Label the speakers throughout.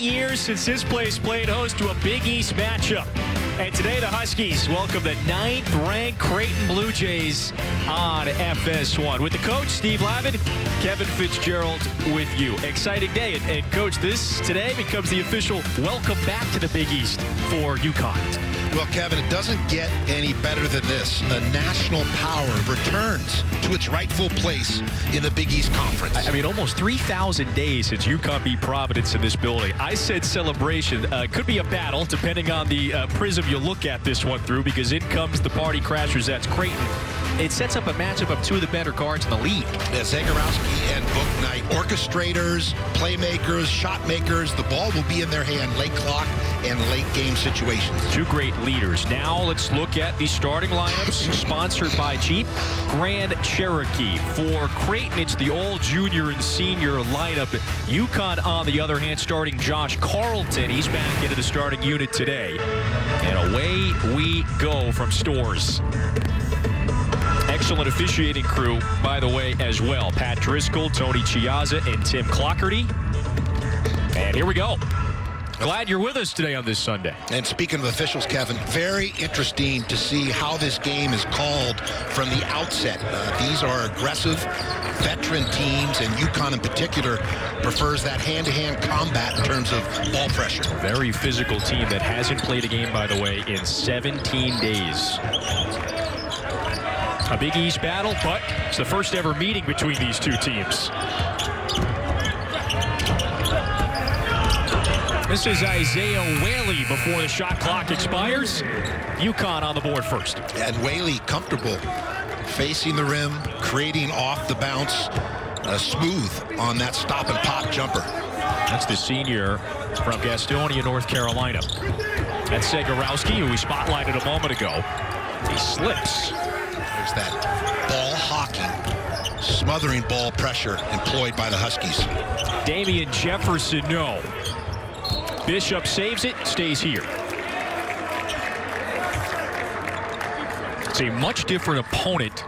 Speaker 1: years since this place played host to a Big East matchup. And today the Huskies welcome the ninth-ranked Creighton Blue Jays on FS1. With the coach, Steve Lavin, Kevin Fitzgerald with you. Exciting day. And, and coach, this today becomes the official welcome back to the Big East for UConn.
Speaker 2: Well, Kevin, it doesn't get any better than this. A national power returns to its rightful place in the Big East Conference.
Speaker 1: I mean, almost 3,000 days since UConn beat Providence in this building. I said celebration. Uh, could be a battle, depending on the uh, prism you look at this one through, because in comes the party crashers. That's Creighton. It sets up a matchup of two of the better guards in the league.
Speaker 2: Yeah, Zegarowski and Bouknight, orchestrators, playmakers, shot makers. The ball will be in their hand late clock and late game situations.
Speaker 1: Two great leaders. Now let's look at the starting lineups sponsored by Jeep Grand Cherokee. For Creighton, it's the all junior and senior lineup. UConn, on the other hand, starting Josh Carlton. He's back into the starting unit today. And away we go from Storrs. Excellent officiating crew, by the way, as well. Pat Driscoll, Tony Chiazza, and Tim Clougherty. And here we go. Glad you're with us today on this Sunday.
Speaker 2: And speaking of officials, Kevin, very interesting to see how this game is called from the outset. Uh, these are aggressive veteran teams, and UConn in particular prefers that hand-to-hand -hand combat in terms of ball pressure.
Speaker 1: Very physical team that hasn't played a game, by the way, in 17 days. A Big East battle, but it's the first ever meeting between these two teams. This is Isaiah Whaley before the shot clock expires. UConn on the board first.
Speaker 2: And Whaley comfortable facing the rim, creating off the bounce, uh, smooth on that stop and pop jumper.
Speaker 1: That's the senior from Gastonia, North Carolina. That's Zegarowski, who we spotlighted a moment ago. He slips.
Speaker 2: There's that ball hawking, smothering ball pressure employed by the Huskies.
Speaker 1: Damien Jefferson, no. Bishop saves it, stays here. It's a much different opponent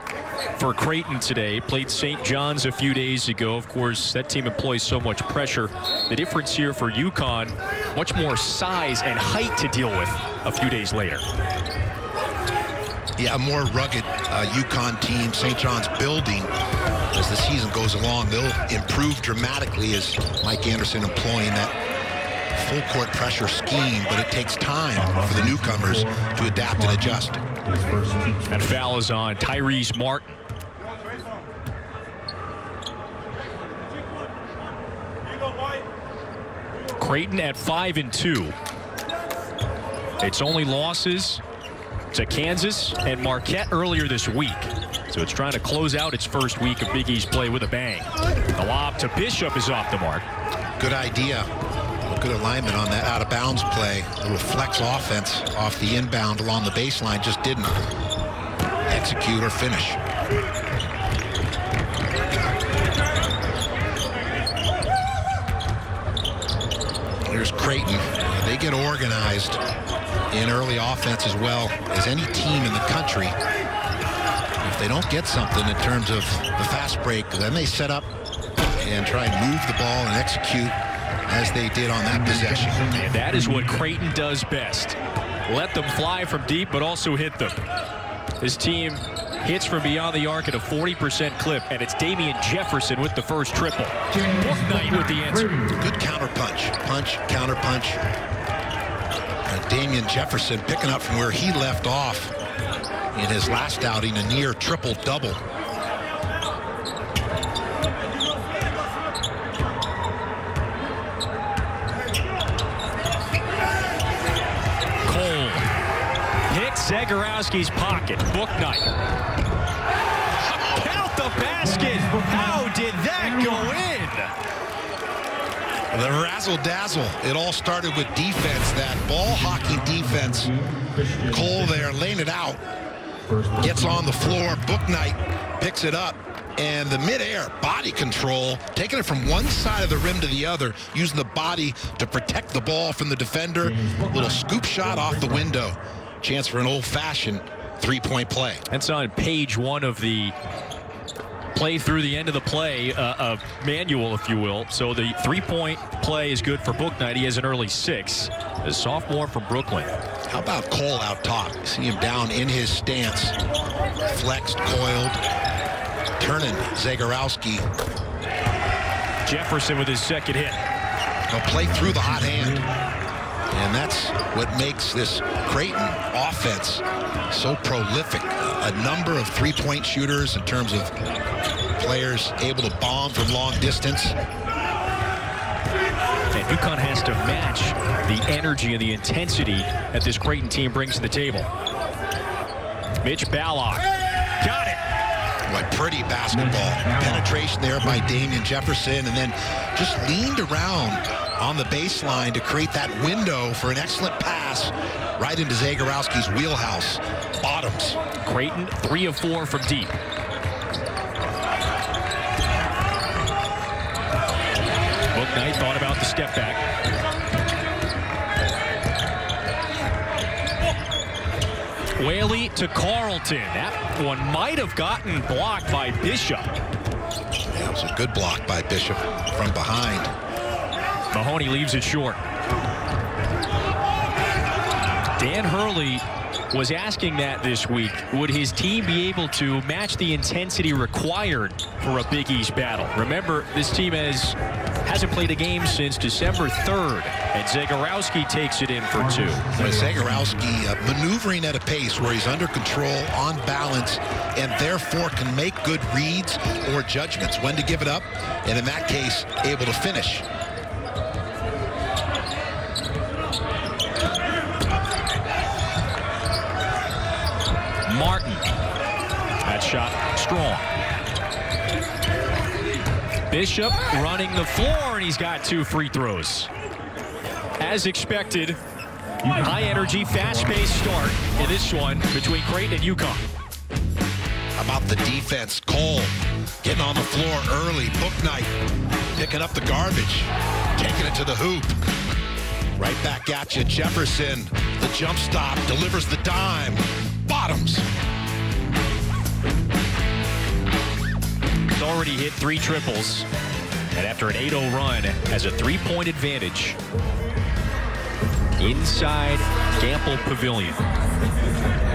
Speaker 1: for Creighton today. Played St. John's a few days ago. Of course, that team employs so much pressure. The difference here for UConn, much more size and height to deal with a few days later.
Speaker 2: Yeah, a more rugged uh, UConn team. St. John's building as the season goes along. They'll improve dramatically as Mike Anderson employing that full court pressure scheme, but it takes time for the newcomers to adapt and adjust.
Speaker 1: That foul is on Tyrese Martin. Creighton at five and two. Its only losses to Kansas and Marquette earlier this week. So it's trying to close out its first week of Big East play with a bang. The lob to Bishop is off the mark.
Speaker 2: Good idea good alignment on that out of bounds play. A little flex offense off the inbound along the baseline just didn't execute or finish. Here's Creighton. They get organized in early offense as well as any team in the country. If they don't get something in terms of the fast break, then they set up and try and move the ball and execute as they did on that possession.
Speaker 1: And that is what Creighton does best. Let them fly from deep, but also hit them. This team hits from beyond the arc at a 40% clip, and it's Damien Jefferson with the first triple. With the answer.
Speaker 2: Good counter punch. Punch, counter punch. Damien Jefferson picking up from where he left off in his last outing, a near triple-double.
Speaker 1: Cole hits Zegarowski's pocket. Bouknight. Count the basket. How did that go
Speaker 2: in? The razzle-dazzle. It all started with defense, that ball hawking defense. Cole there laying it out. Gets on the floor. Bouknight picks it up. And the midair body control, taking it from one side of the rim to the other, using the body to protect the ball from the defender. Little scoop shot off the window. Chance for an old-fashioned three-point play.
Speaker 1: That's on page one of the play through the end of the play, uh, a manual, if you will. So the three-point play is good for Bouknight. He has an early six. A sophomore from Brooklyn.
Speaker 2: How about Cole out top? See him down in his stance, flexed, coiled, turning Zegarowski.
Speaker 1: Jefferson with his second hit.
Speaker 2: They'll play through the hot hand. And that's what makes this Creighton offense so prolific. A number of three-point shooters in terms of players able to bomb from long distance.
Speaker 1: And UConn has to match the energy and the intensity that this Creighton team brings to the table. Mitch Ballock. Got it.
Speaker 2: What pretty basketball. Penetration there by Damien Jefferson and then just leaned around on the baseline to create that window for an excellent pass right into Zegarowski's wheelhouse. Bottoms.
Speaker 1: Creighton, three of four from deep. Bouknight thought about the step back. Whaley to Carlton. That one might have gotten blocked by Bishop.
Speaker 2: That was a good block by Bishop from behind.
Speaker 1: Mahoney leaves it short. Dan Hurley was asking that this week. Would his team be able to match the intensity required for a Big East battle? Remember, this team has hasn't played a game since December 3rd, and Zegarowski takes it in for two.
Speaker 2: Well, Zegarowski uh, maneuvering at a pace where he's under control, on balance, and therefore can make good reads or judgments when to give it up, and in that case, able to finish.
Speaker 1: Martin. That shot strong. Bishop running the floor, and he's got two free throws. As expected, high energy, fast-paced start in this one between Creighton and UConn.
Speaker 2: About the defense? Cole getting on the floor early. Bouknight picking up the garbage, taking it to the hoop. Right back at you. Jefferson, the jump stop, delivers the dime. Bottoms.
Speaker 1: He's already hit three triples. And after an 8-0 run, has a three-point advantage inside Gampel Pavilion.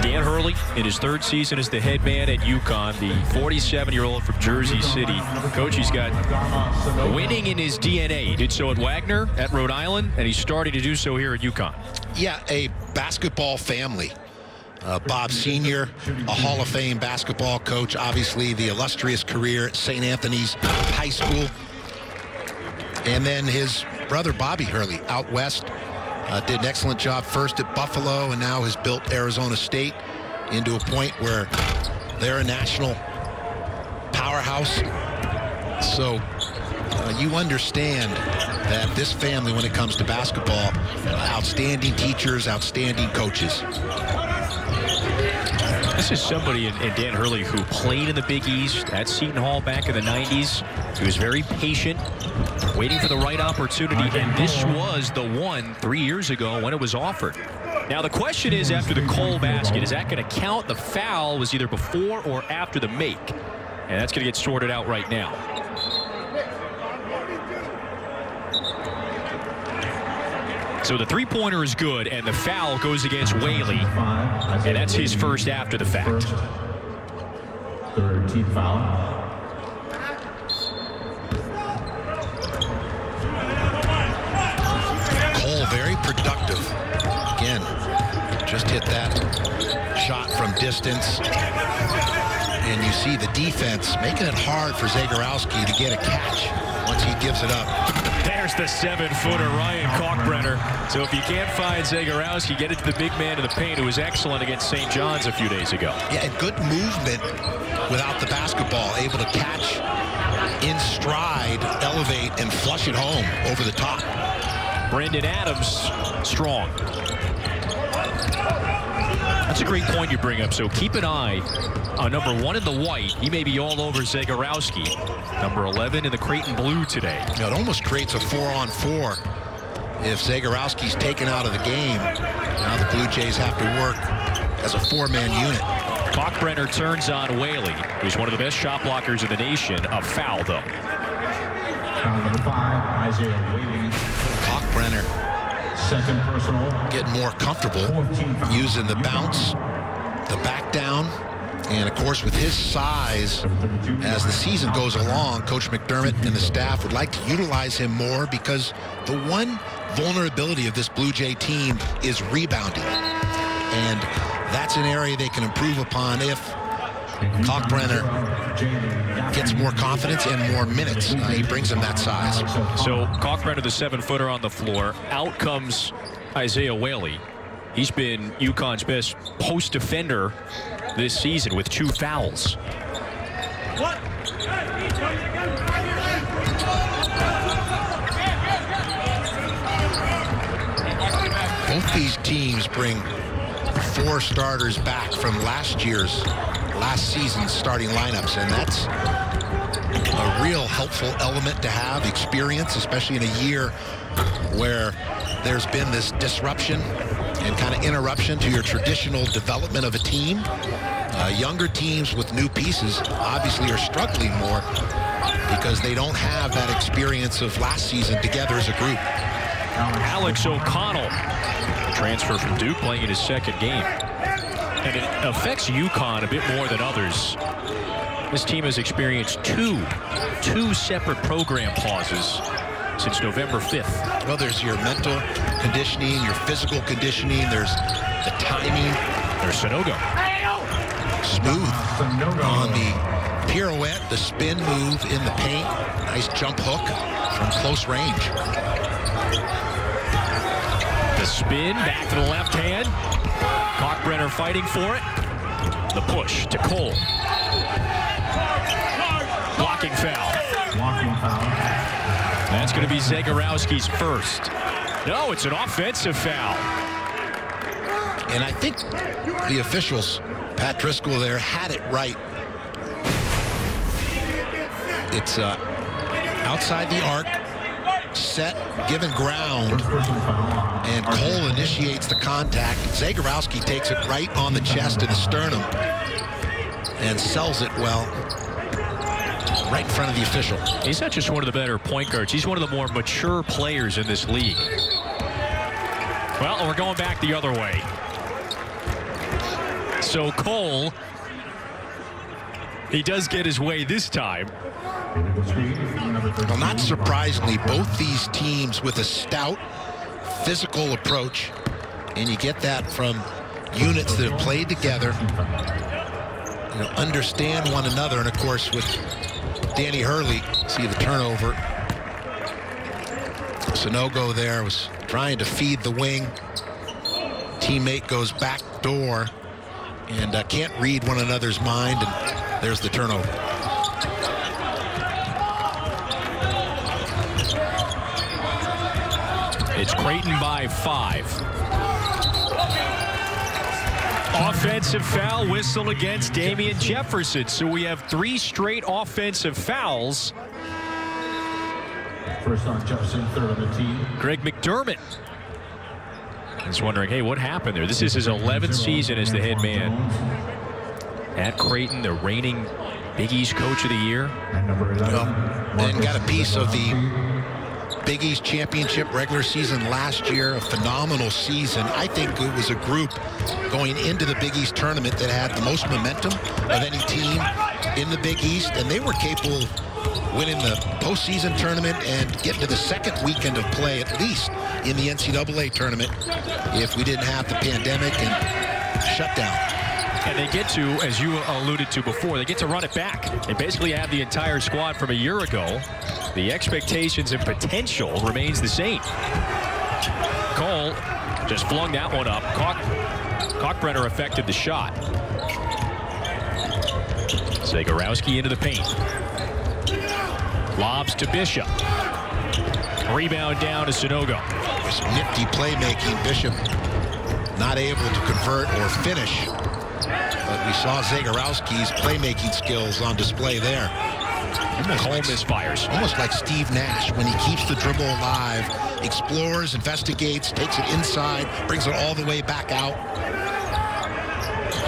Speaker 1: Dan Hurley, in his third season as the head man at UConn, the 47-year-old from Jersey City. Coach, he's got winning in his DNA. He did so at Wagner, at Rhode Island, and he's starting to do so here at UConn.
Speaker 2: Yeah, a basketball family. Uh, Bob Sr., a Hall of Fame basketball coach, obviously the illustrious career at St. Anthony's High School. And then his brother Bobby Hurley out west uh, did an excellent job first at Buffalo and now has built Arizona State into a point where they're a national powerhouse. So uh, you understand that this family, when it comes to basketball, uh, outstanding teachers, outstanding coaches.
Speaker 1: This is somebody in, in, Dan Hurley who played in the Big East at Seton Hall back in the 90s. He was very patient, waiting for the right opportunity, and this was the one three years ago when it was offered. Now, the question is, after the Cole basket, is that going to count? The foul was either before or after the make, and that's going to get sorted out right now. So the three-pointer is good, and the foul goes against Whaley, and that's his first after the fact.
Speaker 3: Third team foul.
Speaker 2: Cole very productive. Again, just hit that shot from distance. And you see the defense making it hard for Zegarowski to get a catch once he gives it up.
Speaker 1: There's the seven-footer Ryan oh, Kalkbrenner. So if you can't find Zegarowski, get it to the big man in the paint who was excellent against St. John's a few days ago.
Speaker 2: Yeah, and good movement without the basketball, able to catch in stride, elevate, and flush it home over the top.
Speaker 1: Brendan Adams, strong. That's a great point you bring up. So keep an eye on number one in the white. He may be all over Zegarowski. Number 11 in the Creighton blue today.
Speaker 2: You know, it almost creates a four-on-four 4 if Zegarowski's taken out of the game. Now the Blue Jays have to work as a four-man unit.
Speaker 1: Kalkbrenner turns on Whaley, who's one of the best shot blockers in the nation. A foul, though.
Speaker 3: Foul number five, Isaiah Whaley.
Speaker 2: Kalkbrenner
Speaker 3: Second personal.
Speaker 2: getting more comfortable using the bounce, the back down, and of course with his size, as the season goes along, Coach McDermott and the staff would like to utilize him more because the one vulnerability of this Blue Jay team is rebounding. And that's an area they can improve upon if Kalkbrenner gets more confidence and more minutes. Uh, he brings him that size.
Speaker 1: So Kalkbrenner, the seven-footer on the floor. Out comes Isaiah Whaley. He's been UConn's best post defender this season with two fouls.
Speaker 2: Both these teams bring four starters back from last year's, last season's starting lineups, and that's a real helpful element to have experience, especially in a year where there's been this disruption and kind of interruption to your traditional development of a team. Uh, younger teams with new pieces obviously are struggling more because they don't have that experience of last season together as a group.
Speaker 1: Alex O'Connell, transfer from Duke, playing in his second game. And it affects UConn a bit more than others. This team has experienced two, two separate program pauses since November 5th.
Speaker 2: Well, there's your mental conditioning, your physical conditioning, there's the timing,
Speaker 1: There's Sanogo.
Speaker 2: smooth on the pirouette, the spin move in the paint. Nice jump hook from close range.
Speaker 1: The spin, back to the left hand. Kalkbrenner fighting for it. The push to Cole. Blocking foul.
Speaker 3: Walking foul.
Speaker 1: That's going to be Zegarowski's first. No, it's an offensive foul.
Speaker 2: And I think the officials, Pat Driscoll there, had it right. It's uh, outside the arc, set, given ground, and Cole initiates the contact. Zegarowski takes it right on the chest and the sternum and sells it well right in front of the official.
Speaker 1: He's not just one of the better point guards. He's one of the more mature players in this league. Well, we're going back the other way. So Cole, he does get his way this time.
Speaker 2: Well, not surprisingly, both these teams with a stout physical approach, and you get that from units that have played together, you know, understand one another, and of course with Danny Hurley, see the turnover. Sanogo there was trying to feed the wing. Teammate goes back door and uh, can't read one another's mind, and there's the turnover.
Speaker 1: It's Creighton by five. Offensive foul whistle against Damien Jefferson. So we have three straight offensive fouls.
Speaker 3: First on Jefferson, third on the team.
Speaker 1: Greg McDermott is wondering, hey, what happened there? This is his 11th season as the head man at Creighton, the reigning Big East Coach of the Year.
Speaker 3: And number 11.
Speaker 2: and got a piece of the Big East Championship regular season last year, a phenomenal season. I think it was a group going into the Big East tournament that had the most momentum of any team in the Big East, and they were capable of winning the postseason tournament and getting to the second weekend of play at least in the NCAA tournament if we didn't have the pandemic and shutdown.
Speaker 1: And they get to, as you alluded to before, they get to run it back. They basically have the entire squad from a year ago. The expectations and potential remains the same. Cole just flung that one up. Cock, Kalkbrenner affected the shot. Zegarowski into the paint. Lobs to Bishop. Rebound down to
Speaker 2: Sanogo. Some nifty playmaking. Bishop not able to convert or finish. But we saw Zegarowski's playmaking skills on display there. Almost
Speaker 1: Cole
Speaker 2: like,
Speaker 1: misfires.
Speaker 2: almost like Steve Nash when he keeps the dribble alive, explores, investigates, takes it inside, brings it all the way back out.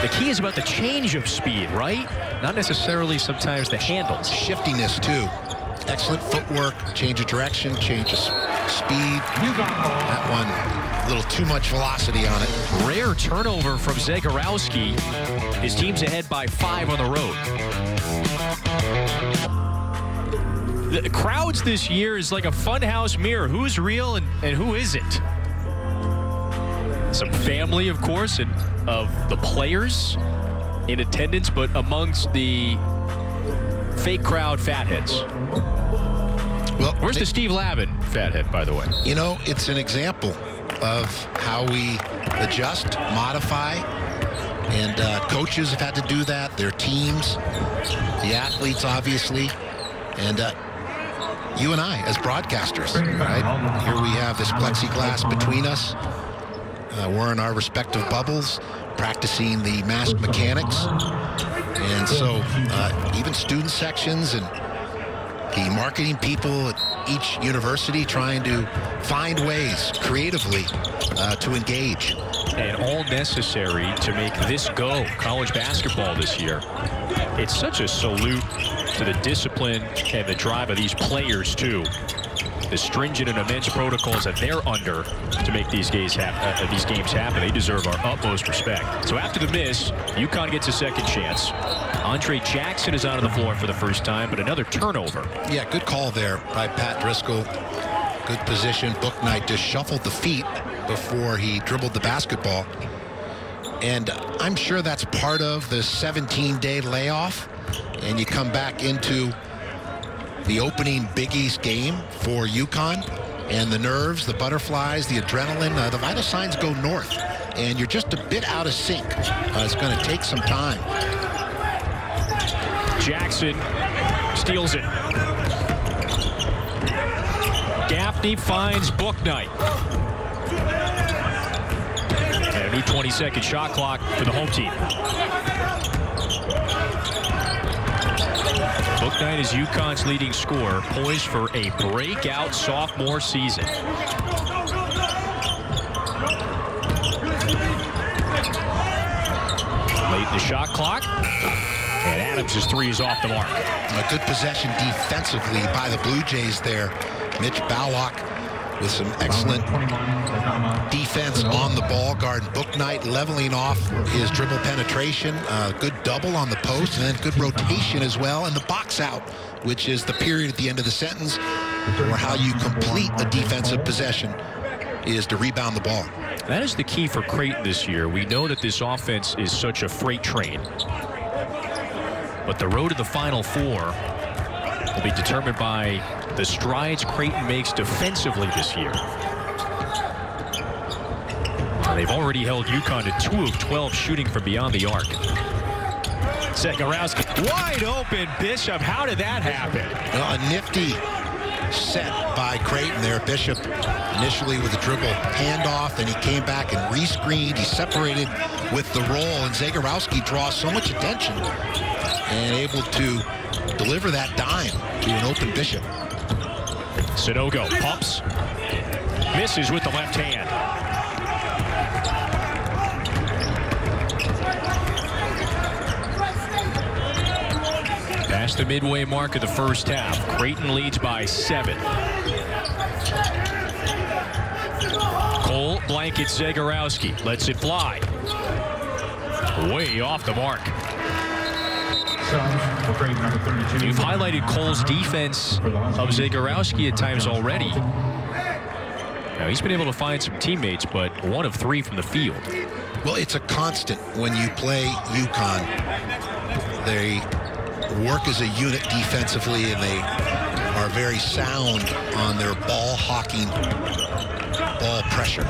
Speaker 1: the key is about the change of speed, right? Not necessarily sometimes the handles.
Speaker 2: Shiftiness, too. Excellent footwork, change of direction, change of speed. That one, a little too much velocity on it.
Speaker 1: Rare turnover from Zegarowski. His team's ahead by five on the road. The crowds this year is like a funhouse mirror. Who's real and, and who isn't? Some family, of course, and of the players in attendance, but amongst the fake crowd fatheads.
Speaker 2: Well,
Speaker 1: Where's the Steve Lavin fathead, by the way?
Speaker 2: You know, it's an example of how we adjust, modify, and uh, coaches have had to do that, their teams, the athletes, obviously, and uh, you and I as broadcasters, right? Here we have this plexiglass between us. Uh, we're in our respective bubbles, practicing the mask mechanics. And so uh, even student sections and the marketing people at each university trying to find ways creatively uh, to engage.
Speaker 1: And all necessary to make this go, college basketball this year. It's such a salute to the discipline and the drive of these players, too. The stringent and immense protocols that they're under to make these games, happen, uh, these games happen. They deserve our utmost respect. So after the miss, UConn gets a second chance. Andre Jackson is out on the floor for the first time, but another turnover.
Speaker 2: Yeah, good call there by Pat Driscoll. Good position. Bouknight just shuffled the feet before he dribbled the basketball. And I'm sure that's part of the 17-day layoff. And you come back into the opening Big East game for UConn. And the nerves, the butterflies, the adrenaline, uh, the vital signs go north. And you're just a bit out of sync. Uh, it's going to take some time.
Speaker 1: Jackson steals it. Gaffney finds Bouknight. And a new 20-second shot clock for the home team. Bouknight is UConn's leading scorer, poised for a breakout sophomore season. Late in the shot clock. And Adams' three is off the mark.
Speaker 2: A good possession defensively by the Blue Jays there. Mitch Ballock with some excellent defense on the ball. Guard Bouknight leveling off his dribble penetration. Uh, good double on the post and then good rotation as well. And the box out, which is the period at the end of the sentence or how you complete a defensive possession is to rebound the ball.
Speaker 1: That is the key for Creighton this year. We know that this offense is such a freight train. But the road to the Final Four will be determined by the strides Creighton makes defensively this year. They've already held UConn to 2 of 12 shooting from beyond the arc. Zegarowski wide open. Bishop, how did that happen?
Speaker 2: Well, a nifty set by Creighton there. Bishop initially with a dribble handoff, then he came back and rescreened. He separated with the roll, and Zegarowski draws so much attention and able to deliver that dime to an open Bishop.
Speaker 1: Sanogo pumps, misses with the left hand. Past the midway mark of the first half, Creighton leads by seven. Cole blankets Zegarowski, lets it fly. Way off the mark. You've highlighted Cole's defense of Zegarowski at times already. Now, he's been able to find some teammates, but one of three from the field.
Speaker 2: Well, it's a constant when you play UConn. They work as a unit defensively, and they are very sound on their ball hawking, ball pressure.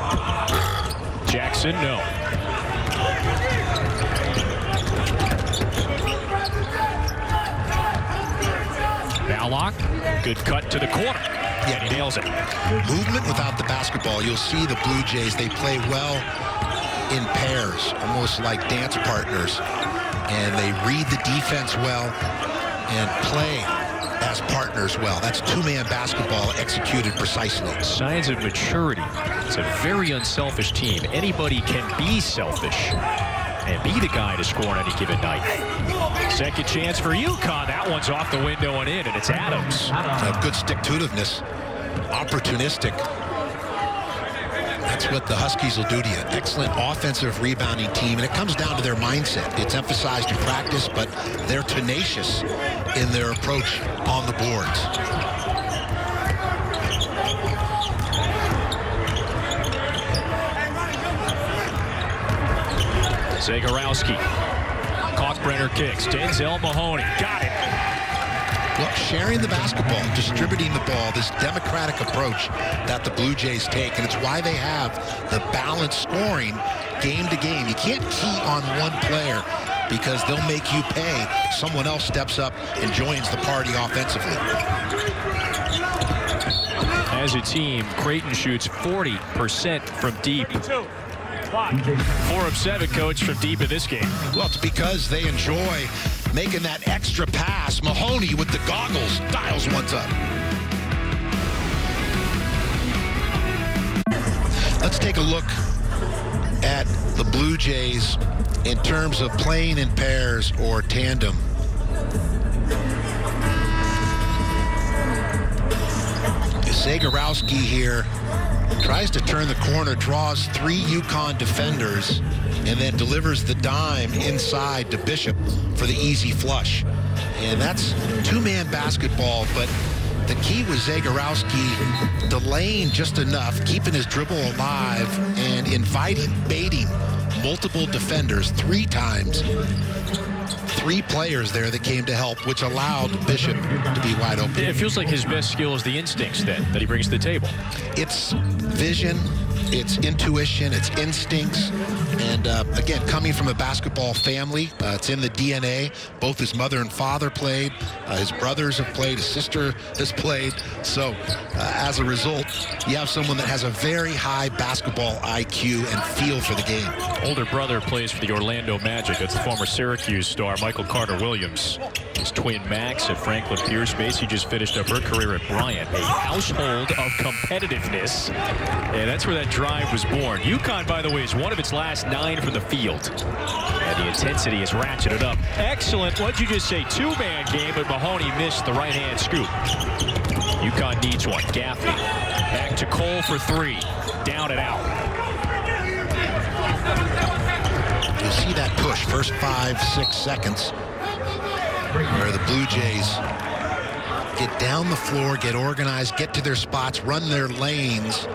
Speaker 1: Jackson, no. Ballock, good cut to the corner.
Speaker 2: Yeah,
Speaker 1: he nails it.
Speaker 2: Movement without the basketball. You'll see the Blue Jays, they play well in pairs, almost like dance partners. And they read the defense well and play as partners well. That's two-man basketball executed precisely.
Speaker 1: Signs of maturity. It's a very unselfish team. Anybody can be selfish. and be the guy to score on any given night. Second chance for UConn. That one's off the window and in, and it's Adams.
Speaker 2: A good stick-to-itiveness, opportunistic. That's what the Huskies will do to you. Excellent offensive rebounding team, and it comes down to their mindset. It's emphasized in practice, but they're tenacious in their approach on the boards.
Speaker 1: Zegarowski. Kalkbrenner kicks. Denzel Mahoney. Got it.
Speaker 2: Look, sharing the basketball, distributing the ball, this democratic approach that the Blue Jays take, and it's why they have the balanced scoring game to game. You can't key on one player because they'll make you pay. Someone else steps up and joins the party offensively.
Speaker 1: As a team, Creighton shoots 40% from deep. Four of seven, coach, from deep in this game.
Speaker 2: Well, it's because they enjoy making that extra pass. Mahoney with the goggles dials one up. Let's take a look at the Blue Jays in terms of playing in pairs or tandem. Zegarowski here tries to turn the corner, draws three UConn defenders, and then delivers the dime inside to Bishop for the easy flush. And that's two-man basketball, but the key was Zegarowski delaying just enough, keeping his dribble alive, and inviting, baiting multiple defenders three times three players there that came to help, which allowed Bishop to be wide open.
Speaker 1: It feels like his best skill is the instincts that, that he brings to the table.
Speaker 2: It's vision, it's intuition, it's instincts. And uh, again, coming from a basketball family, uh, it's in the DNA. Both his mother and father played. Uh, his brothers have played. His sister has played. So uh, as a result, you have someone that has a very high basketball IQ and feel for the game.
Speaker 1: Older brother plays for the Orlando Magic. That's the former Syracuse star, Michael Carter Williams. His twin Max at Franklin Pierce base. He just finished up her career at Bryant. A household of competitiveness. And that's where that drive was born. UConn, by the way, is one of its last nine from the field. And the intensity is ratcheted up. Excellent. What'd you just say? Two-man game, but Mahoney missed the right-hand scoop. UConn needs one. Gaffney back to Cole for three. Down and out.
Speaker 2: You'll see that push first five, six seconds where the Blue Jays get down the floor, get organized, get to their spots, run their lanes,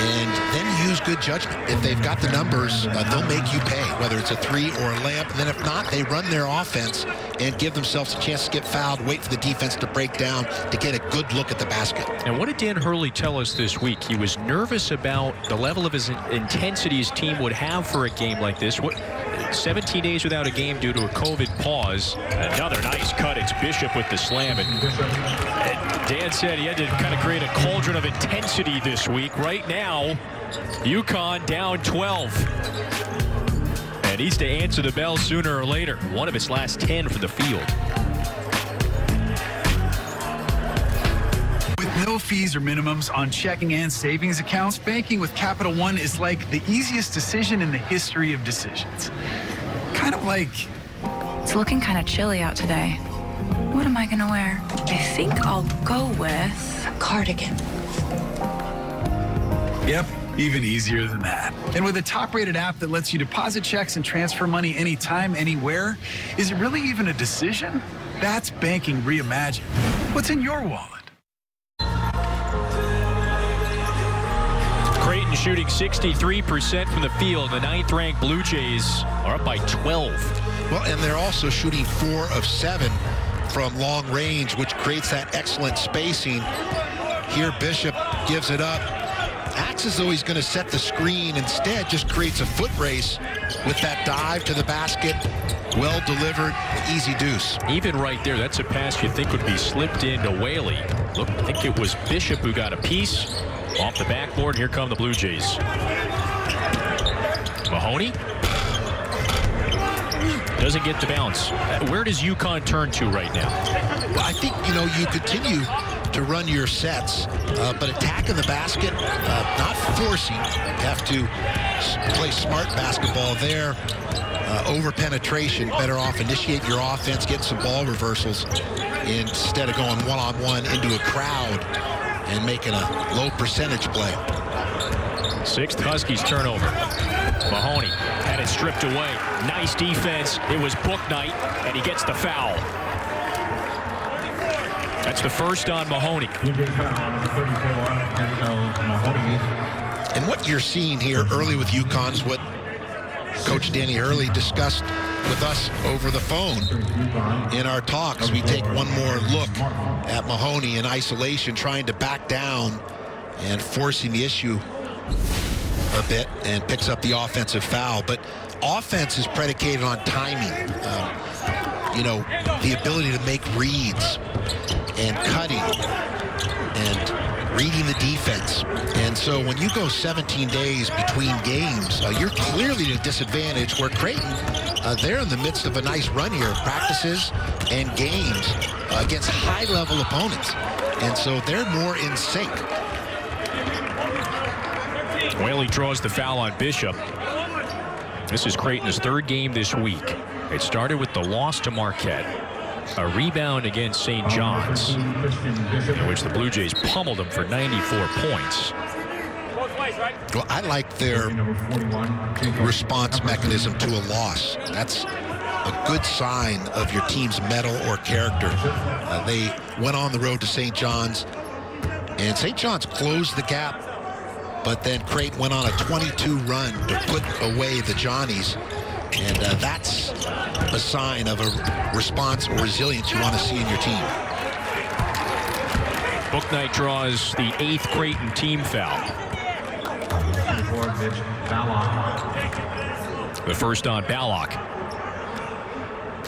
Speaker 2: and then use good judgment. If they've got the numbers, uh, they'll make you pay, whether it's a three or a layup. And then if not, they run their offense and give themselves a chance to get fouled, wait for the defense to break down to get a good look at the basket.
Speaker 1: And what did Dan Hurley tell us this week? He was nervous about the level of his intensity his team would have for a game like this. What, 17 days without a game due to a COVID pause. Another nice cut. It's Bishop with the slam. And, and Dan said he had to kind of create a cauldron of intensity this week. Right now, UConn down 12. And he's to answer the bell sooner or later. One of his last 10 for the field.
Speaker 4: No fees or minimums on checking and savings accounts, banking with Capital One is like the easiest decision in the history of decisions. Kind of like.
Speaker 5: It's looking kind of chilly out today. What am I going to wear? I think I'll go with a cardigan.
Speaker 4: Yep, even easier than that. And with a top rated app that lets you deposit checks and transfer money anytime, anywhere, is it really even a decision? That's banking reimagined. What's in your wallet?
Speaker 1: Shooting 63% from the field. The ninth ranked Blue Jays are up by 12.
Speaker 2: Well, and they're also shooting four of seven from long range, which creates that excellent spacing. Here, Bishop gives it up. Acts as though he's going to set the screen. Instead, just creates a foot race with that dive to the basket. Well delivered, easy deuce.
Speaker 1: Even right there, that's a pass you think would be slipped into Whaley. Look, I think it was Bishop who got a piece. Off the backboard, here come the Blue Jays. Mahoney doesn't get the bounce. Where does UConn turn to right now?
Speaker 2: Well, I think, you know, you continue to run your sets, uh, but attacking the basket, uh, not forcing. You have to play smart basketball there. Uh, over penetration, better off initiate your offense, get some ball reversals instead of going one-on-one -on -one into a crowd and making a low percentage play.
Speaker 1: Sixth Huskies turnover. Mahoney had it stripped away. Nice defense. It was book night, and he gets the foul. That's the first on Mahoney.
Speaker 2: And what you're seeing here early with UConn is what Coach Danny Hurley discussed with us over the phone in our talks. We take one more look at Mahoney in isolation, trying to back down and forcing the issue a bit and picks up the offensive foul. But offense is predicated on timing. Um, you know, the ability to make reads and cutting and reading the defense. And so when you go 17 days between games, uh, you're clearly at a disadvantage where Creighton, uh, they're in the midst of a nice run here, practices and games uh, against high-level opponents. And so they're more in sync.
Speaker 1: Whaley draws the foul on Bishop. This is Creighton's third game this week. It started with the loss to Marquette, a rebound against St. John's, in which the Blue Jays pummeled them for 94 points.
Speaker 2: Well, I like their response mechanism to a loss. That's a good sign of your team's mettle or character. Uh, they went on the road to St. John's, and St. John's closed the gap but then Creighton went on a 22 run to put away the Johnnies. And uh, that's a sign of a response or resilience you want to see in your team.
Speaker 1: Bouknight draws the eighth Creighton team foul. The first on Ballock.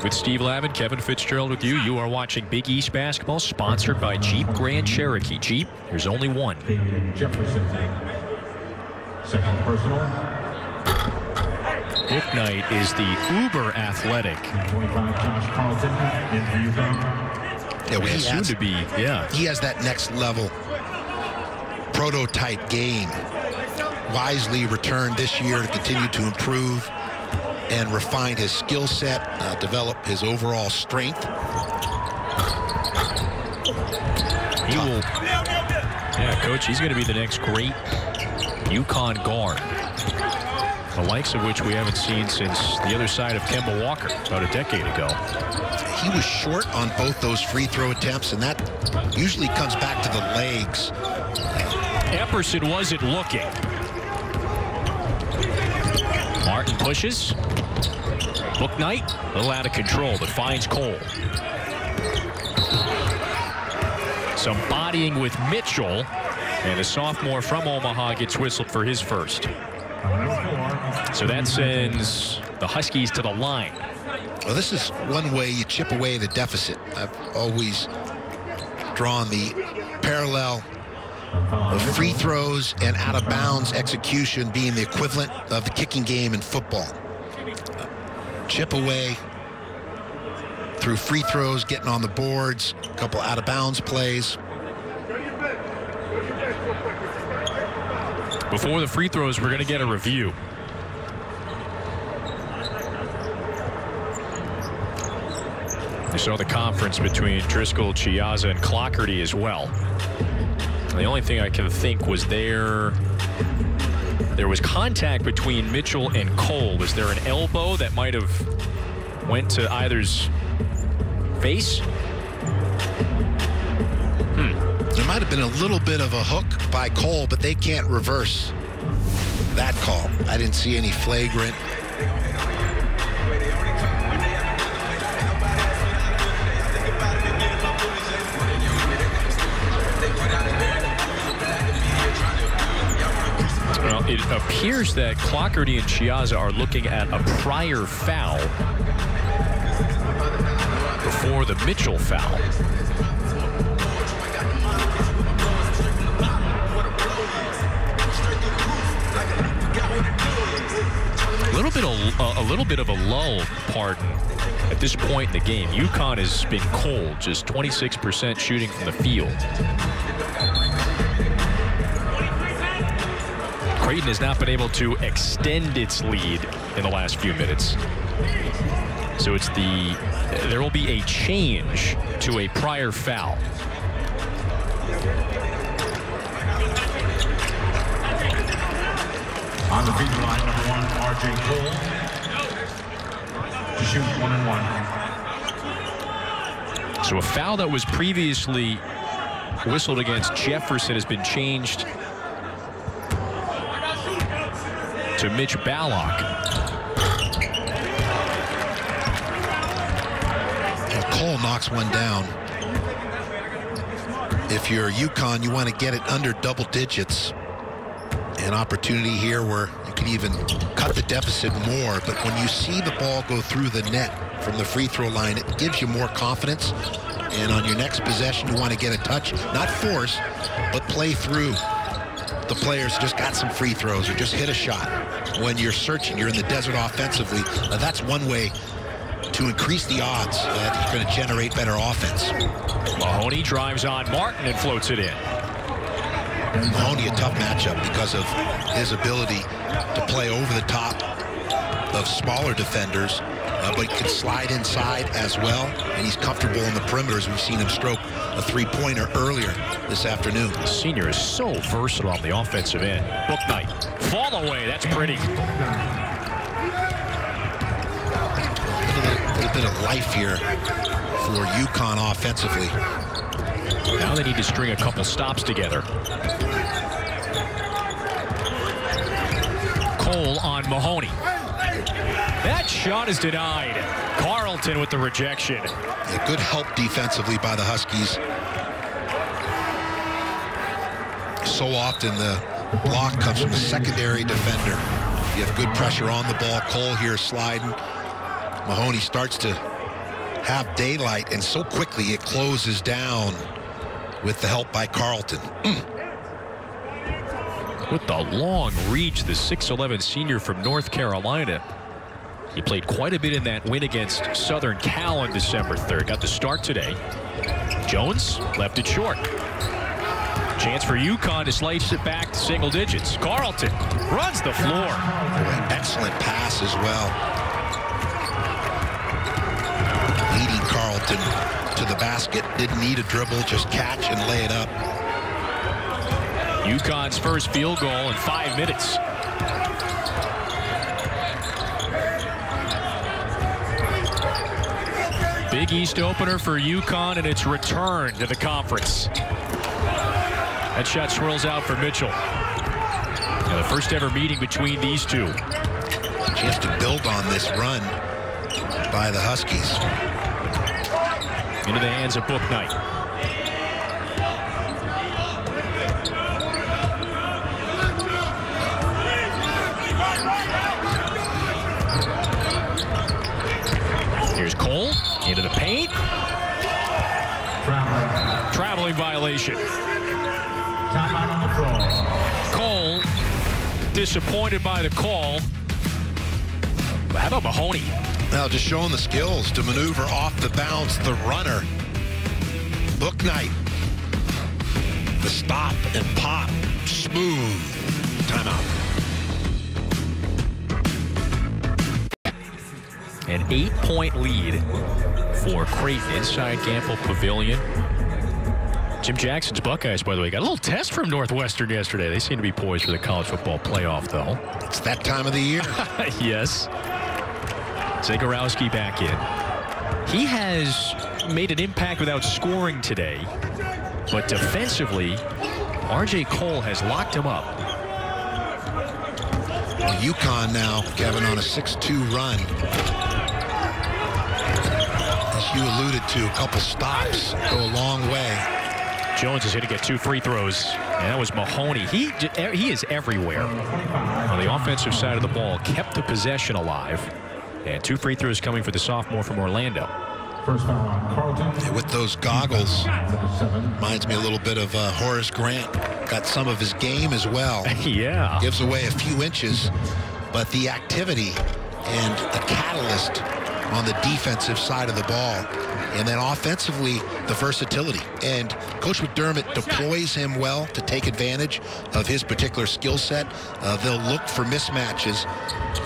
Speaker 1: With Steve Lavin, Kevin Fitzgerald with you. You are watching Big East basketball, sponsored by Jeep Grand Cherokee. Jeep, there's only one.
Speaker 3: Jefferson. Second personal.
Speaker 1: Bouknight is the uber athletic.
Speaker 3: 25, Josh Carlton. In UConn.
Speaker 2: Yeah, he,
Speaker 1: Soon
Speaker 2: has,
Speaker 1: to be, yeah.
Speaker 2: he has that next level prototype game. Wisely returned this year to continue to improve and refine his skill set, uh, develop his overall strength.
Speaker 1: He will. Yeah, coach, he's going to be the next great UConn guard. The likes of which we haven't seen since the other side of Kemba Walker about a decade ago.
Speaker 2: He was short on both those free throw attempts, and that usually comes back to the legs.
Speaker 1: Epperson wasn't looking. Martin pushes. Bouknight, a little out of control, but finds Cole. Some bodying with Mitchell, and a sophomore from Omaha gets whistled for his first. So that sends the Huskies to the line.
Speaker 2: Well, this is one way you chip away the deficit. I've always drawn the parallel of free throws and out of bounds execution being the equivalent of the kicking game in football. Chip away through free throws, getting on the boards, a couple out of bounds plays.
Speaker 1: Before the free throws, we're going to get a review. You saw the conference between Driscoll, Chiazza, and Clougherty as well. The only thing I can think was there there was contact between Mitchell and Cole. Was there an elbow that might have went to either's face? Hmm.
Speaker 2: There might have been a little bit of a hook by Cole, but they can't reverse that call. I didn't see any flagrant.
Speaker 1: It appears that Clougherty and Chiazza are looking at a prior foul before the Mitchell foul.
Speaker 2: A
Speaker 1: little bit of a, a little bit of a lull, pardon, at this point in the game. UConn has been cold, just 26% shooting from the field. Creighton has not been able to extend its lead in the last few minutes. So it's the there will be a change to a prior foul.
Speaker 3: On the feed line, number one, R.J. Cole. To shoot one and one.
Speaker 1: So a foul that was previously whistled against Jefferson has been changed to Mitch Ballock.
Speaker 2: Well, Cole knocks one down. If you're UConn, you want to get it under double digits. An opportunity here where you can even cut the deficit more. But when you see the ball go through the net from the free throw line, it gives you more confidence. And on your next possession, you want to get a touch, not force, but play through. The players just got some free throws or just hit a shot. When you're searching, you're in the desert offensively. Uh, that's one way to increase the odds that you're going to generate better offense.
Speaker 1: Mahoney drives on Martin and floats it in.
Speaker 2: Mahoney a tough matchup because of his ability to play over the top of smaller defenders, uh, but he can slide inside as well, and he's comfortable in the perimeters. We've seen him stroke a three-pointer earlier this afternoon.
Speaker 1: The senior is so versatile on the offensive end. Bouknight. Fall away. That's pretty.
Speaker 2: A little bit of life here for UConn offensively.
Speaker 1: Now they need to string a couple stops together. Cole on Mahoney. That shot is denied. Carlton with the rejection.
Speaker 2: Yeah, good help defensively by the Huskies. So often the block comes from a secondary defender. You have good pressure on the ball. Cole here sliding. Mahoney starts to have daylight, and so quickly it closes down with the help by Carlton. Mm.
Speaker 1: With the long reach, the 6'11 senior from North Carolina. He played quite a bit in that win against Southern Cal on December 3rd. Got the start today. Jones left it short. Chance for UConn to slice it back to single digits. Carlton runs the floor.
Speaker 2: Excellent pass as well. Leading Carlton to the basket. Didn't need a dribble, just catch and lay it up.
Speaker 1: UConn's first field goal in five minutes. Big East opener for UConn and its return to the conference. That shot swirls out for Mitchell. And the first ever meeting between these two.
Speaker 2: Chance to build on this run by the Huskies.
Speaker 1: Into the hands of Bouknight. Here's Cole into the paint.
Speaker 3: Traveling.
Speaker 1: Traveling violation.
Speaker 3: Timeout on the floor.
Speaker 1: Cole disappointed by the call. How about Mahoney?
Speaker 2: Now just showing the skills to maneuver off the bounce, the runner. Bouknight. The stop and pop. Smooth. Timeout.
Speaker 1: An eight-point lead for Creighton inside Gampel Pavilion. Jim Jackson's Buckeyes, by the way, got a little test from Northwestern yesterday. They seem to be poised for the college football playoff, though.
Speaker 2: It's that time of the year.
Speaker 1: yes. Zegarowski back in. He has made an impact without scoring today, but defensively, R.J. Cole has locked him up.
Speaker 2: Well, UConn now, Kevin, on a 6-2 run. As you alluded to, a couple stops go a long way.
Speaker 1: Jones is going to get two free throws, and that was Mahoney. He he is everywhere on the offensive side of the ball. Kept the possession alive, and two free throws coming for the sophomore from Orlando.
Speaker 3: First foul on Carlton.
Speaker 2: And with those goggles, reminds me a little bit of uh, Horace Grant. Got some of his game as well.
Speaker 1: Yeah.
Speaker 2: Gives away a few inches but the activity and the catalyst on the defensive side of the ball. And then offensively, the versatility. And Coach McDermott deploys him well to take advantage of his particular skill set. Uh, they'll look for mismatches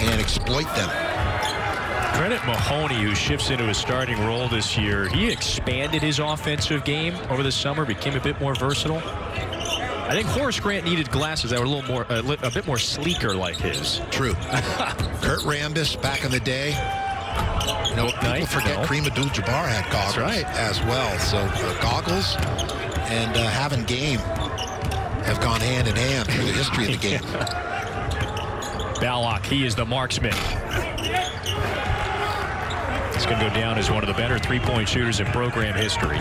Speaker 2: and exploit them.
Speaker 1: Credit Mahoney, who shifts into a starting role this year. He expanded his offensive game over the summer, became a bit more versatile. I think Horace Grant needed glasses that were a little more, a, a bit more sleeker like his.
Speaker 2: True. Kurt Rambis back in the day. You know, people forget
Speaker 1: no.
Speaker 2: Kareem Abdul-Jabbar had goggles
Speaker 1: right.
Speaker 2: as well. So uh, goggles and uh, having game have gone hand in hand through the history of the game.
Speaker 1: Ballock, he is the marksman. He's going to go down as one of the better three-point shooters in program history.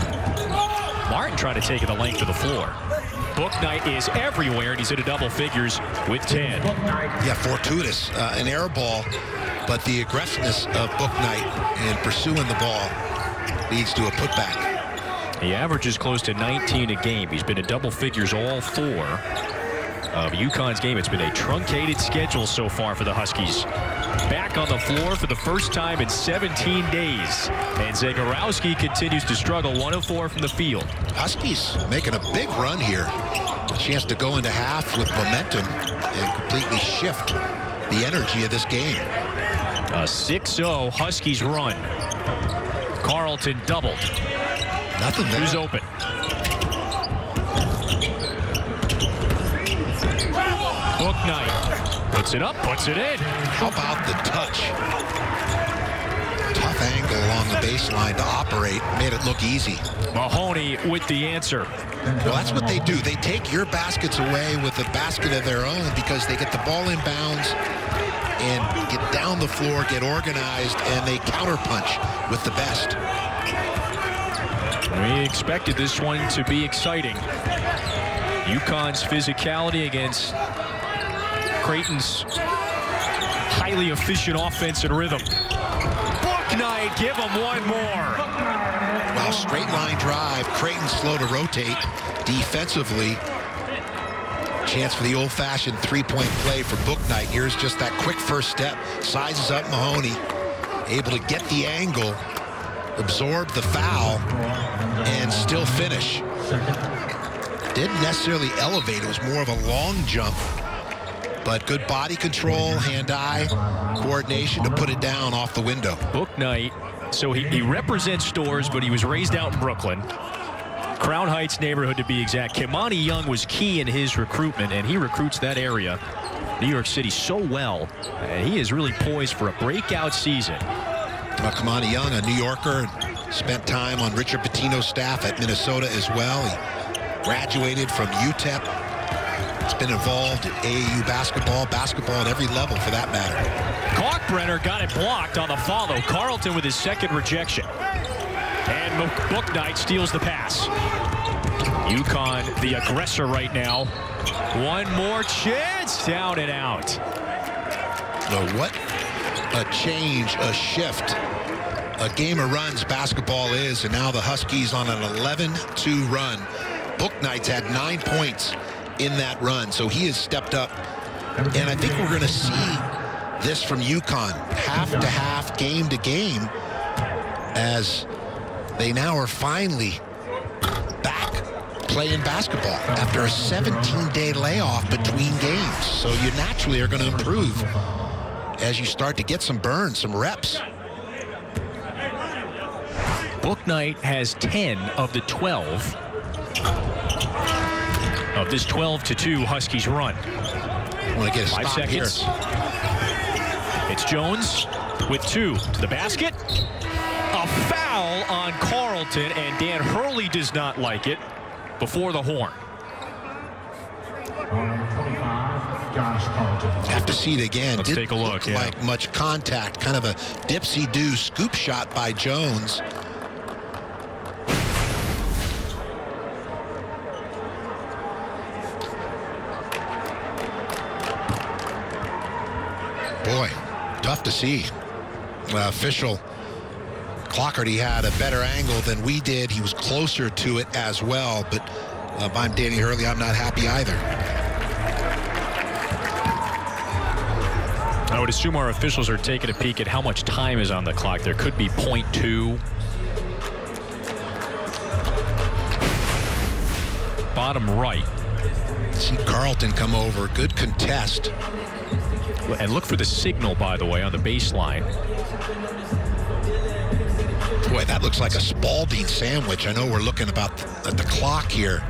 Speaker 1: Martin trying to take it the length of the floor. Bouknight is everywhere, and he's a double figures with 10.
Speaker 2: Yeah, fortuitous. Uh, an air ball, but the aggressiveness of Bouknight in pursuing the ball leads to a putback.
Speaker 1: He averages close to 19 a game. He's been in double figures all four of UConn's game. It's been a truncated schedule so far for the Huskies. Back on the floor for the first time in 17 days. And Zegarowski continues to struggle 1 of 4 from the field.
Speaker 2: Huskies making a big run here. A chance to go into half with momentum and completely shift the energy of this game.
Speaker 1: A 6-0 Huskies run. Carlton doubled.
Speaker 2: Nothing there.
Speaker 1: Who's open? Book night. Puts it up, puts it in.
Speaker 2: How about the touch? Tough angle along the baseline to operate. Made it look easy.
Speaker 1: Mahoney with the answer.
Speaker 2: Well, that's what they do. They take your baskets away with a basket of their own because they get the ball in bounds and get down the floor, get organized, and they counterpunch with the best.
Speaker 1: We expected this one to be exciting. UConn's physicality against Creighton's highly efficient offense and rhythm. Bouknight, give them one more.
Speaker 2: Well, straight line drive. Creighton slow to rotate defensively. Chance for the old-fashioned three-point play for Bouknight. Here's just that quick first step. Sizes up Mahoney. Able to get the angle, absorb the foul, and still finish. Didn't necessarily elevate. It was more of a long jump. But good body control, hand-eye coordination to put it down off the window.
Speaker 1: Bouknight. So he, he represents Storrs, but he was raised out in Brooklyn. Crown Heights neighborhood to be exact. Kimani Young was key in his recruitment, and he recruits that area, New York City, so well. And he is really poised for a breakout season.
Speaker 2: Uh, Kimani Young, a New Yorker, spent time on Richard Pitino's staff at Minnesota as well. He graduated from UTEP. He's been involved in AAU basketball, basketball at every level for that matter.
Speaker 1: Kalkbrenner got it blocked on the follow. Carlton with his second rejection. And Mo- Bouknight steals the pass. UConn, the aggressor right now. One more chance, down and out.
Speaker 2: What a change, a shift. A game of runs basketball is, and now the Huskies on an 11-2 run. Bouknight's had nine points in that run, so he has stepped up. And I think we're going to see this from UConn, half to half, game to game, as they now are finally back playing basketball after a 17-day layoff between games. So you naturally are going to improve as you start to get some burns, some reps.
Speaker 1: Bouknight has 10 of the 12 of this 12 to 2 Huskies run.
Speaker 2: Want to get a
Speaker 1: Five seconds.
Speaker 2: here.
Speaker 1: It's Jones with two to the basket. A foul on Carlton, and Dan Hurley does not like it before the horn.
Speaker 3: On number 25, Josh Carlton.
Speaker 2: Have to see it again.
Speaker 1: Let's
Speaker 2: Didn't
Speaker 1: take a look, yeah.
Speaker 2: like much contact. Kind of a dipsy-do scoop shot by Jones. Boy, tough to see. Uh, official Clougherty had a better angle than we did. He was closer to it as well. But uh, if I'm Danny Hurley, I'm not happy either.
Speaker 1: I would assume our officials are taking a peek at how much time is on the clock. There could be .2. Bottom right.
Speaker 2: See Carlton come over. Good contest.
Speaker 1: And look for the signal, by the way, on the baseline.
Speaker 2: Boy, that looks like a Spalding sandwich. I know we're looking about at the clock here,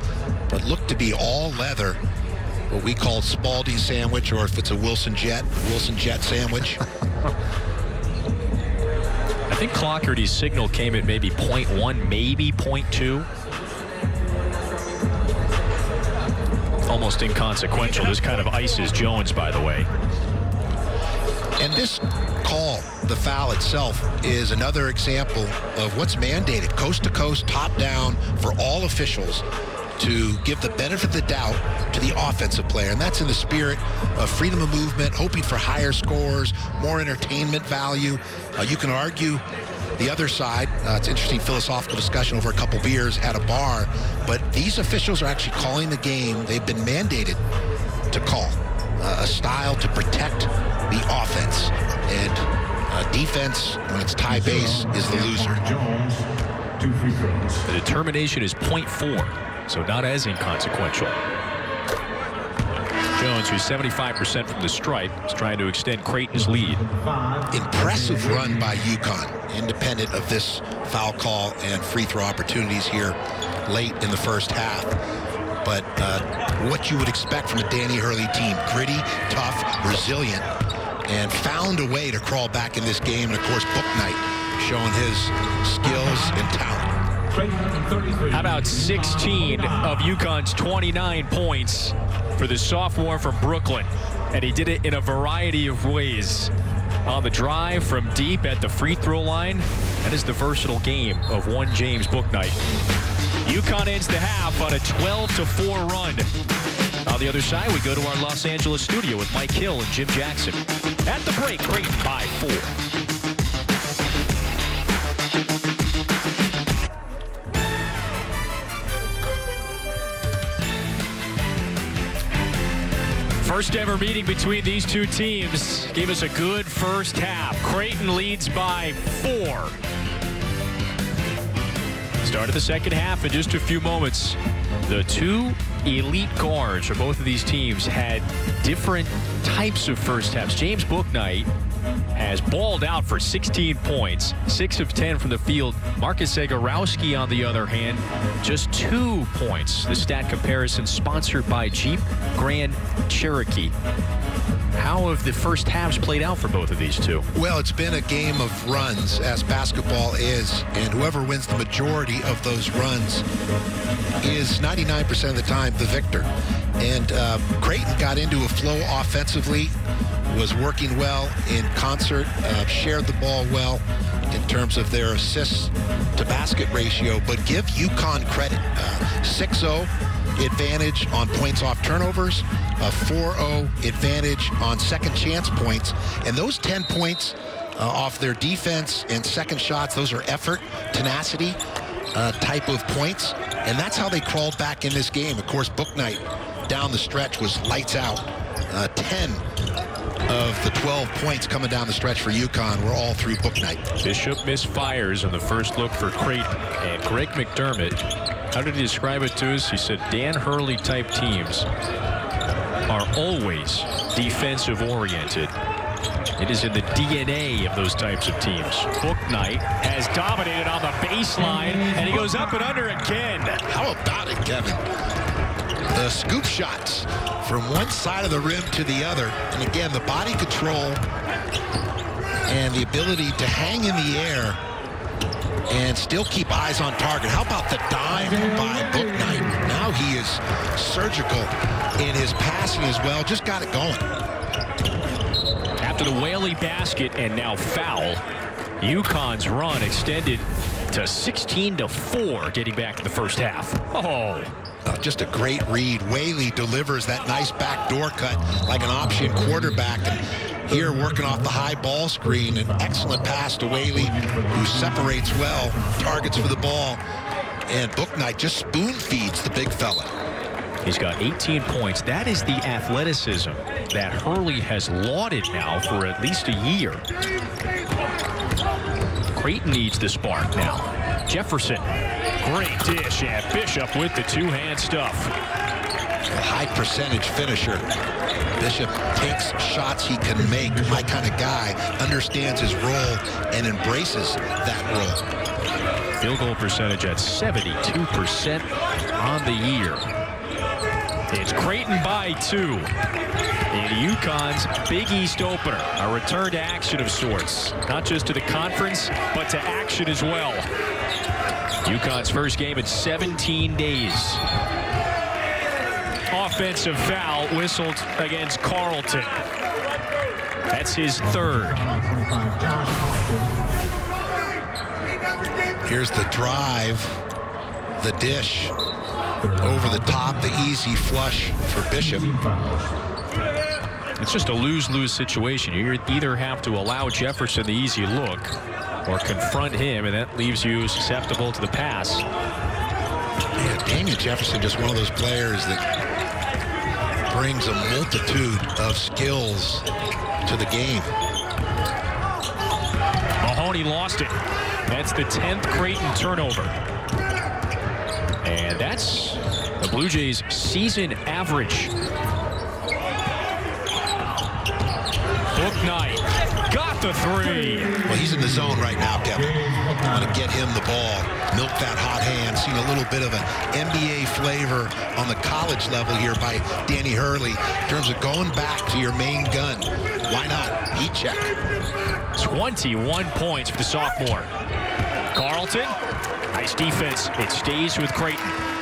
Speaker 2: but looked to be all leather. What we call Spalding sandwich, or if it's a Wilson Jet, Wilson Jet sandwich.
Speaker 1: I think Clougherty's signal came at maybe 0.1, maybe 0.2. Almost inconsequential. This kind of ices Jones, by the way.
Speaker 2: And this call, the foul itself, is another example of what's mandated, coast to coast, top down, for all officials to give the benefit of the doubt to the offensive player. And that's in the spirit of freedom of movement, hoping for higher scores, more entertainment value. Uh, you can argue the other side. Uh, it's interesting philosophical discussion over a couple beers at a bar. But these officials are actually calling the game. They've been mandated to call uh, a style to protect the offense. And uh, defense, when it's tie base, is the loser.
Speaker 3: Jones, two free throws.
Speaker 1: The determination is 0.4, so not as inconsequential. Jones, who's 75% from the stripe, is trying to extend Creighton's lead.
Speaker 2: Impressive run by UConn, independent of this foul call and free throw opportunities here late in the first half. But uh, what you would expect from a Danny Hurley team, gritty, tough, resilient, and found a way to crawl back in this game. And of course, Book Knight showing his skills and talent.
Speaker 1: How about 16 of UConn's 29 points for the sophomore from Brooklyn? And he did it in a variety of ways. On the drive from deep at the free throw line, that is the versatile game of one James Bouknight. UConn ends the half on a 12 to 4 run. On the other side, we go to our Los Angeles studio with Mike Hill and Jim Jackson. At the break, Creighton by four. First ever meeting between these two teams gave us a good first half. Creighton leads by four. Start of the second half in just a few moments. The two elite guards for both of these teams had different types of first halves. James Bouknight has balled out for 16 points, 6 of 10 from the field. Marcus Zegarowski, on the other hand, just two points. The stat comparison sponsored by Jeep Grand Cherokee. How have the first halves played out for both of these two?
Speaker 2: Well, it's been a game of runs, as basketball is, and whoever wins the majority of those runs is 99% of the time the victor. And uh, Creighton got into a flow offensively, was working well in concert, uh, shared the ball well in terms of their assists to basket ratio, but give UConn credit. Uh, 6-0 advantage on points off turnovers, a 4-0 advantage on second chance points, and those 10 points uh, off their defense and second shots, those are effort, tenacity uh, type of points, and that's how they crawled back in this game. Of course, Bouknight down the stretch was lights out. Uh, 10 of the 12 points coming down the stretch for UConn were all through Bouknight.
Speaker 1: Bishop misfires in the first look for Creighton. And Greg McDermott, how did he describe it to us? He said Dan Hurley type teams are always defensive oriented. It is in the DNA of those types of teams. Book Knight has dominated on the baseline, and he goes up and under again.
Speaker 2: How about it, Kevin? The scoop shots from one side of the rim to the other. And again, the body control and the ability to hang in the air and still keep eyes on target. How about the dive by Book Knight? Now he is surgical in his passing as well. Just got it going.
Speaker 1: After the Whaley basket and now foul, UConn's run extended to 16 to 4 getting back to the first half. Oh,
Speaker 2: Uh, just a great read. Whaley delivers that nice backdoor cut like an option quarterback. And here working off the high ball screen. An excellent pass to Whaley, who separates well, targets for the ball. And Bouknight just spoon feeds the big fella.
Speaker 1: He's got 18 points. That is the athleticism that Hurley has lauded now for at least a year. Creighton needs the spark now. Jefferson, great dish, and Bishop with the two-hand stuff.
Speaker 2: A high percentage finisher. Bishop takes shots he can make. My kind of guy understands his role and embraces that role.
Speaker 1: Field goal percentage at 72% on the year. It's Creighton by two in UConn's Big East opener. A return to action of sorts. Not just to the conference, but to action as well. UConn's first game in 17 days. Offensive foul whistled against Carlton. That's his third.
Speaker 2: Here's the drive, the dish, over the top, the easy flush for Bishop.
Speaker 1: It's just a lose-lose situation. You either have to allow Jefferson the easy look or confront him, and that leaves you susceptible to the pass.
Speaker 2: Yeah, Damien Jefferson, just one of those players that brings a multitude of skills to the game.
Speaker 1: Mahoney lost it. That's the 10th Creighton turnover. And that's the Blue Jays season average. Book night. Got the three.
Speaker 2: Well, he's in the zone right now, Kevin. Want to get him the ball, milk that hot hand. Seen a little bit of an NBA flavor on the college level here by Danny Hurley in terms of going back to your main gun. Why not? Heat check.
Speaker 1: 21 points for the sophomore. Carlton, nice defense. It stays with Creighton.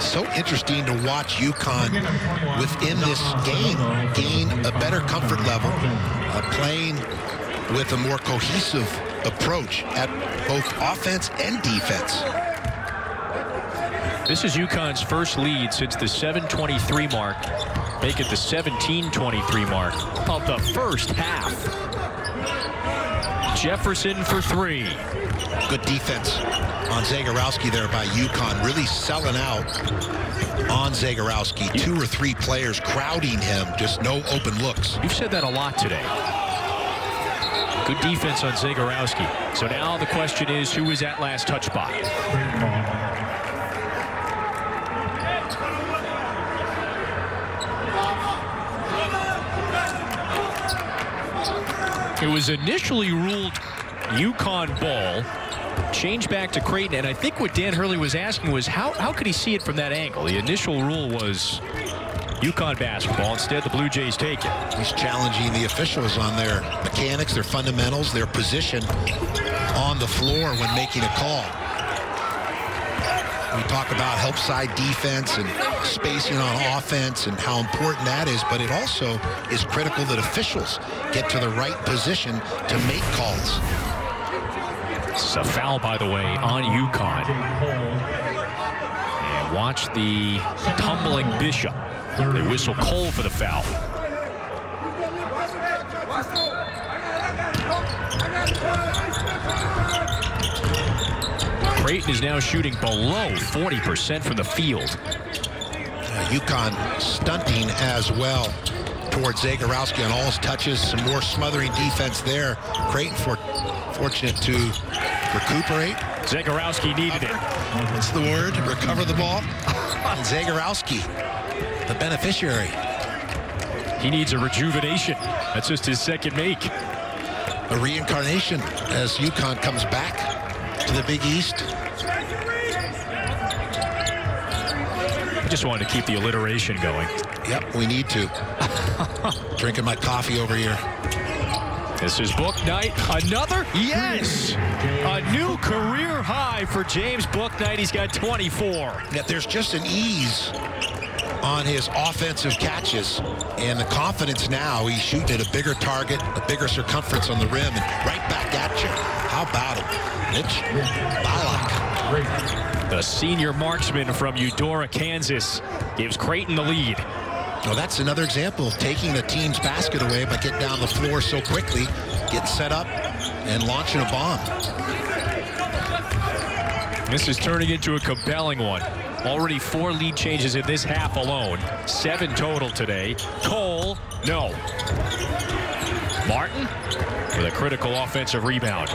Speaker 2: So interesting to watch UConn within this game gain a better comfort level, uh, playing with a more cohesive approach at both offense and defense.
Speaker 1: This is UConn's first lead since the 7:23 mark. Make it the 17:23 mark of the first half. Jefferson for three.
Speaker 2: Good defense on Zegarowski there by UConn, really selling out on Zegarowski. Two or three players crowding him, just no open looks.
Speaker 1: You've said that a lot today. Good defense on Zegarowski. So now the question is, who was that last touch by? It was initially ruled UConn ball, changed back to Creighton, and I think what Dan Hurley was asking was how, how could he see it from that angle? The initial rule was UConn basketball. Instead, the Blue Jays take it.
Speaker 2: He's challenging the officials on their mechanics, their fundamentals, their position on the floor when making a call. We talk about help side defense and spacing on offense and how important that is, but it also is critical that officials get to the right position to make calls.
Speaker 1: Is a foul, by the way, on UConn. And watch the tumbling Bishop. They whistle Cole for the foul. Creighton is now shooting below 40% from the field.
Speaker 2: Uh, UConn stunting as well towards Zegarowski on all his touches. Some more smothering defense there. Creighton for, fortunate to recuperate.
Speaker 1: Zegarowski needed it.
Speaker 2: What's the word? Recover the ball. And Zegarowski, the beneficiary.
Speaker 1: He needs a rejuvenation. That's just his second make.
Speaker 2: A reincarnation as UConn comes back to the Big East.
Speaker 1: Just wanted to keep the alliteration going.
Speaker 2: Yep, we need to. Drinking my coffee over here.
Speaker 1: This is book night. Another? Yes! A new career high for James Bouknight. He's got 24.
Speaker 2: Yeah, there's just an ease on his offensive catches and the confidence now. He's shooting at a bigger target, a bigger circumference on the rim, and right back at you. How about him? Mitch Ballock.
Speaker 1: The senior marksman from Eudora, Kansas, gives Creighton the lead.
Speaker 2: Well, that's another example of taking the team's basket away by getting down the floor so quickly, getting set up, and launching a bomb.
Speaker 1: This is turning into a compelling one. Already four lead changes in this half alone. Seven total today. Cole, no. Martin with a critical offensive rebound.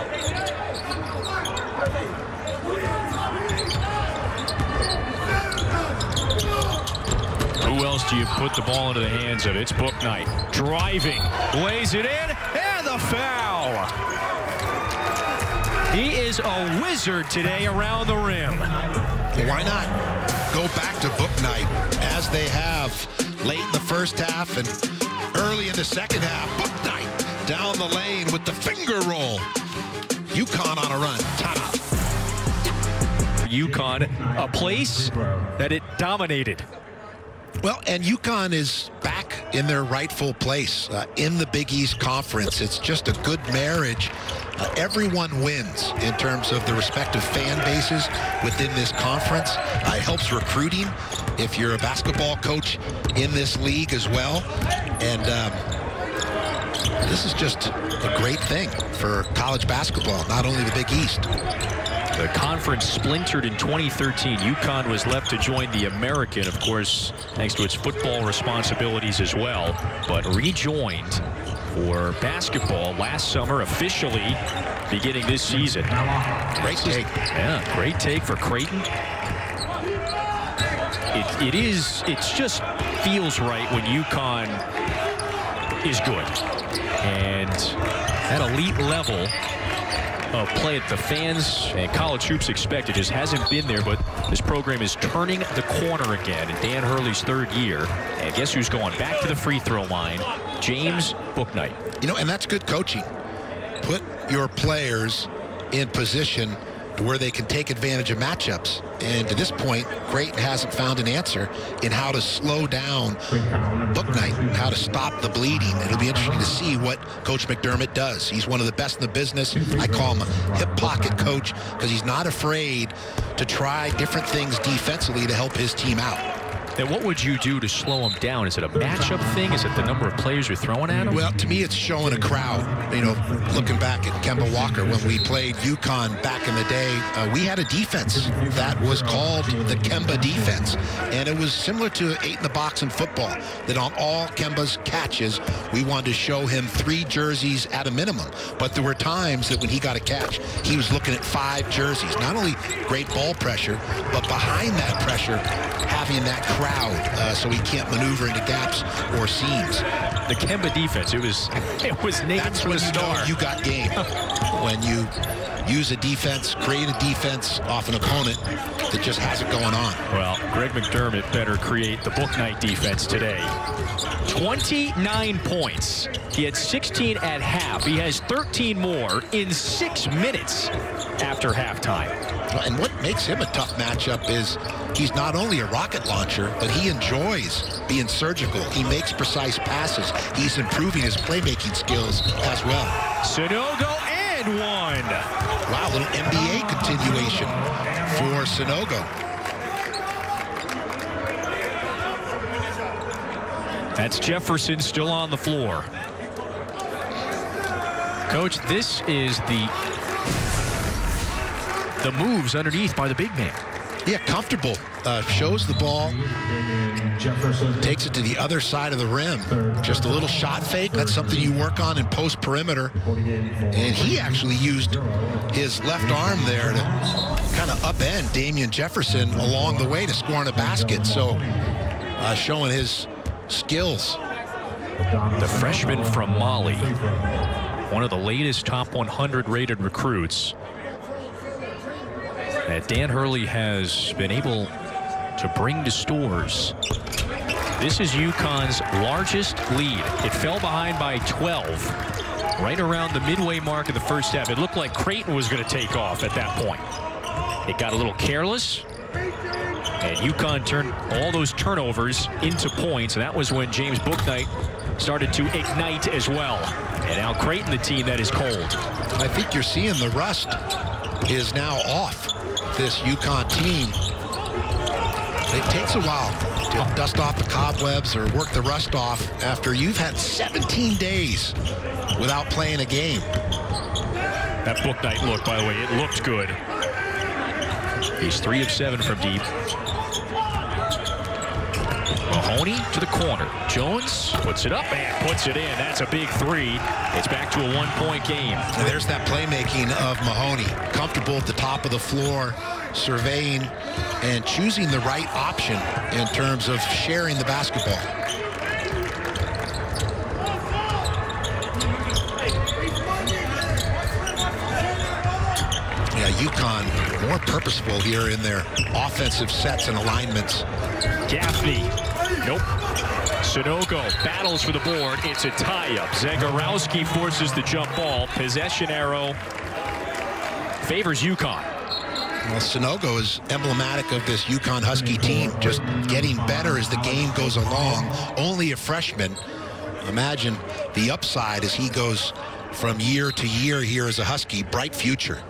Speaker 1: Who else do you put the ball into the hands of? It's Bouknight. Driving. Lays it in. And the foul. He is a wizard today around the rim.
Speaker 2: Why not go back to Bouknight as they have late in the first half and early in the second half. Bouknight down the lane with the finger roll. UConn on a run. Timeout.
Speaker 1: UConn, a place that it dominated.
Speaker 2: Well, and UConn is back in their rightful place uh, in the Big East Conference. It's just a good marriage. Uh, everyone wins in terms of the respective fan bases within this conference. Uh, it helps recruiting if you're a basketball coach in this league as well. And um, this is just a great thing for college basketball, not only the Big East.
Speaker 1: The conference splintered in 2013. UConn was left to join the American, of course, thanks to its football responsibilities as well, but rejoined for basketball last summer, officially beginning this season.
Speaker 2: Great take.
Speaker 1: Yeah, great take for Creighton. It, it is, it just feels right when UConn is good. And at elite level, of play that the fans and college hoops expected it just hasn't been there, but this program is turning the corner again in Dan Hurley's third year. And guess who's going back to the free throw line? James Bouknight.
Speaker 2: You know, and that's good coaching. Put your players in position where they can take advantage of matchups. And to this point, Creighton hasn't found an answer in how to slow down Bouknight, how to stop the bleeding. It'll be interesting to see what Coach McDermott does. He's one of the best in the business. I call him a hip pocket coach because he's not afraid to try different things defensively to help his team out.
Speaker 1: Then what would you do to slow him down? Is it a matchup thing? Is it the number of players you're throwing at him?
Speaker 2: Well, to me, it's showing a crowd. You know, looking back at Kemba Walker when we played UConn back in the day, uh, we had a defense that was called the Kemba defense. And it was similar to eight in the box in football, that on all Kemba's catches, we wanted to show him three jerseys at a minimum. But there were times that when he got a catch, he was looking at five jerseys. Not only great ball pressure, but behind that pressure, having that crowd uh, so he can't maneuver into gaps or seams.
Speaker 1: The Kemba defense, it was it was named
Speaker 2: That's
Speaker 1: to
Speaker 2: when
Speaker 1: a
Speaker 2: you
Speaker 1: star.
Speaker 2: know you got game. when you use a defense, create a defense off an opponent that just has it going on.
Speaker 1: Well, Greg McDermott better create the Bouknight defense today. 29 points. He had 16 at half. He has 13 more in six minutes after halftime.
Speaker 2: And what makes him a tough matchup is he's not only a rocket launcher, but he enjoys being surgical. He makes precise passes. He's improving his playmaking skills as well.
Speaker 1: Sanogo and one.
Speaker 2: Wow, little NBA continuation for Sanogo.
Speaker 1: That's Jefferson still on the floor. Coach, this is the the moves underneath by the big man.
Speaker 2: Yeah, comfortable. Uh, shows the ball, takes it to the other side of the rim. Just a little shot fake. That's something you work on in post perimeter. And he actually used his left arm there to kind of upend Damien Jefferson along the way to score in a basket. So uh, showing his skills.
Speaker 1: The freshman from Mali, one of the latest top 100 rated recruits that Dan Hurley has been able to bring to Storrs. This is UConn's largest lead. It fell behind by 12 right around the midway mark of the first half. It looked like Creighton was going to take off at that point. It got a little careless. And UConn turned all those turnovers into points. And that was when James Bouknight started to ignite as well. And now Creighton, the team that is cold.
Speaker 2: I think you're seeing the rust is now off this UConn team. It takes a while to dust off the cobwebs or work the rust off after you've had 17 days without playing a game.
Speaker 1: That Bouknight look, by the way, it looked good. He's three of seven from deep. Mahoney to the corner. Jones puts it up and puts it in. That's a big three. It's back to a one-point game.
Speaker 2: And there's that playmaking of Mahoney. Comfortable at the top of the floor, surveying and choosing the right option in terms of sharing the basketball. Yeah, UConn more purposeful here in their offensive sets and alignments.
Speaker 1: Gaffney. Nope. Sanogo battles for the board. It's a tie-up. Zegarowski forces the jump ball. Possession arrow favors UConn.
Speaker 2: Well, Sanogo is emblematic of this UConn Husky team, just getting better as the game goes along. Only a freshman. Imagine the upside as he goes from year to year here as a Husky. Bright future.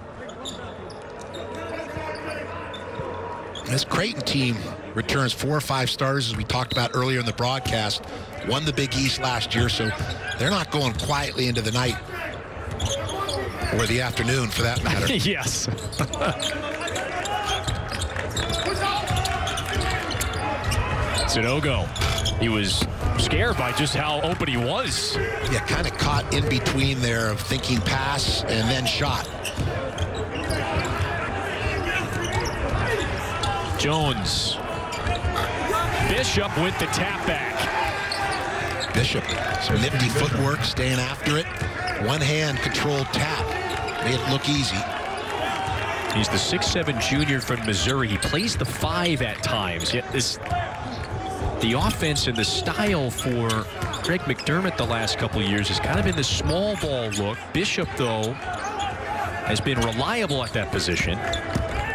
Speaker 2: This Creighton team returns four or five starters, as we talked about earlier in the broadcast. Won the Big East last year, so they're not going quietly into the night or the afternoon, for that matter.
Speaker 1: yes. Sanogo, he was scared by just how open he was.
Speaker 2: Yeah, kind of caught in between there of thinking pass and then shot.
Speaker 1: Jones. Bishop with the tap back.
Speaker 2: Bishop, some nifty footwork, staying after it. One hand controlled tap. Made it look easy.
Speaker 1: He's the six-seven junior from Missouri. He plays the five at times. Yet this, the offense and the style for Greg McDermott the last couple years has kind of been the small ball look. Bishop, though, has been reliable at that position.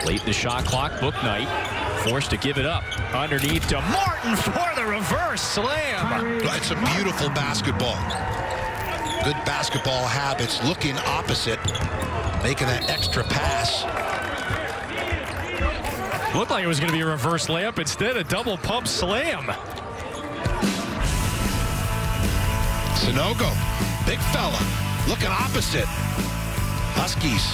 Speaker 1: Late in the shot clock, Bouknight forced to give it up. Underneath to Martin for the reverse slam.
Speaker 2: It's a beautiful basketball. Good basketball habits, looking opposite, making that extra pass.
Speaker 1: Looked like it was going to be a reverse layup. Instead, a double pump slam.
Speaker 2: Sanogo, big fella, looking opposite. Huskies.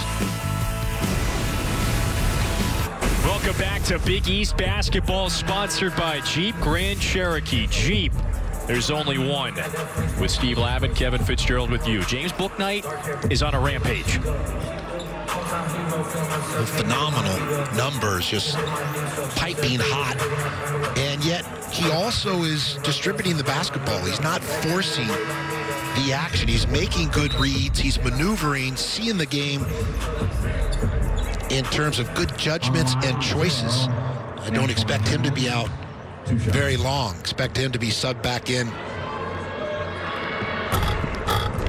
Speaker 1: Welcome back to Big East Basketball, sponsored by Jeep Grand Cherokee. Jeep, there's only one. With Steve Lavin, Kevin Fitzgerald with you. James Bouknight is on a rampage.
Speaker 2: Phenomenal numbers, just piping hot. And yet he also is distributing the basketball. He's not forcing the action. He's making good reads. He's maneuvering, seeing the game in terms of good judgments and choices. I don't expect him to be out very long. Expect him to be subbed back in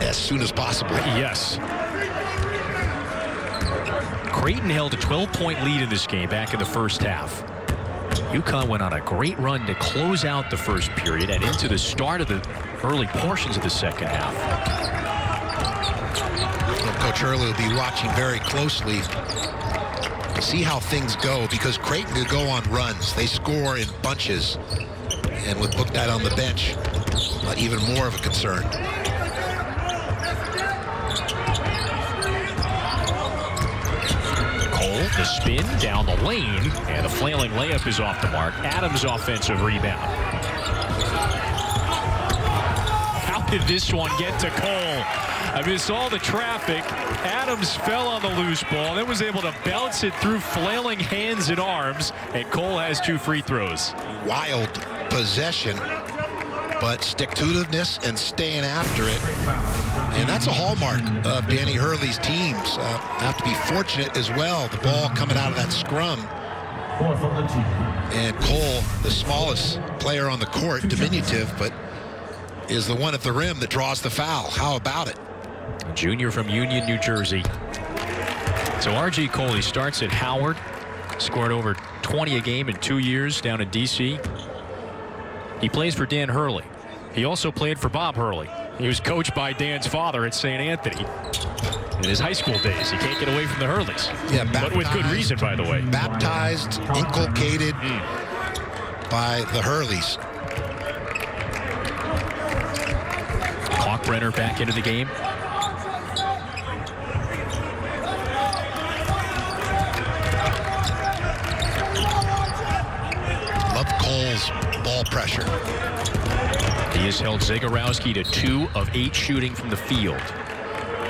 Speaker 2: as soon as possible.
Speaker 1: Yes. Creighton held a 12-point lead in this game back in the first half. UConn went on a great run to close out the first period and into the start of the early portions of the second half.
Speaker 2: Hurley will be watching very closely to see how things go because Creighton could go on runs. They score in bunches. And with Bouknight on the bench, uh, even more of a concern.
Speaker 1: Cole, the spin down the lane, and the flailing layup is off the mark. Adams offensive rebound. How did this one get to Cole? I mean, saw the traffic. Adams fell on the loose ball, then was able to bounce it through flailing hands and arms, and Cole has two free throws.
Speaker 2: Wild possession, but stick-to-itiveness and staying after it. And that's a hallmark of Danny Hurley's teams. Uh, have to be fortunate as well. The ball coming out of that scrum. And Cole, the smallest player on the court, diminutive, but is the one at the rim that draws the foul. How about it?
Speaker 1: Junior from Union, New Jersey. So R.J. Cole starts at Howard, scored over 20 a game in two years down in D.C. He plays for Dan Hurley. He also played for Bob Hurley. He was coached by Dan's father at St. Anthony in his high school days. He can't get away from the Hurleys.
Speaker 2: Yeah,
Speaker 1: but with good reason, by the way.
Speaker 2: Baptized, inculcated mm. by the Hurleys.
Speaker 1: Kalkbrenner back into the game.
Speaker 2: Pressure.
Speaker 1: He has held Zegarowski to two of eight shooting from the field.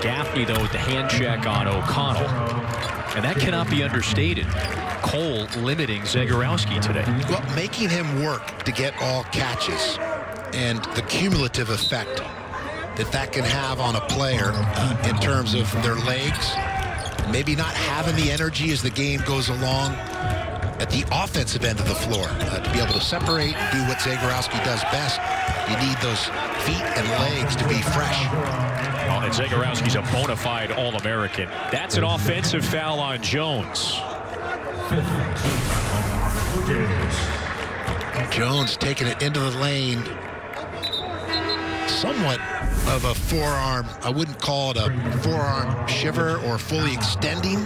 Speaker 1: Gaffney, though, with the hand check on O'Connell. And that cannot be understated. Cole limiting Zegarowski today.
Speaker 2: Well, making him work to get all catches and the cumulative effect that that can have on a player uh, in terms of their legs, maybe not having the energy as the game goes along at the offensive end of the floor uh, to be able to separate and do what Zegarowski does best. You need those feet and legs to be fresh.
Speaker 1: Well, and Zegarowski's a bona fide All-American. That's an offensive foul on Jones.
Speaker 2: Jones taking it into the lane. Somewhat of a forearm. I wouldn't call it a forearm shiver or fully extending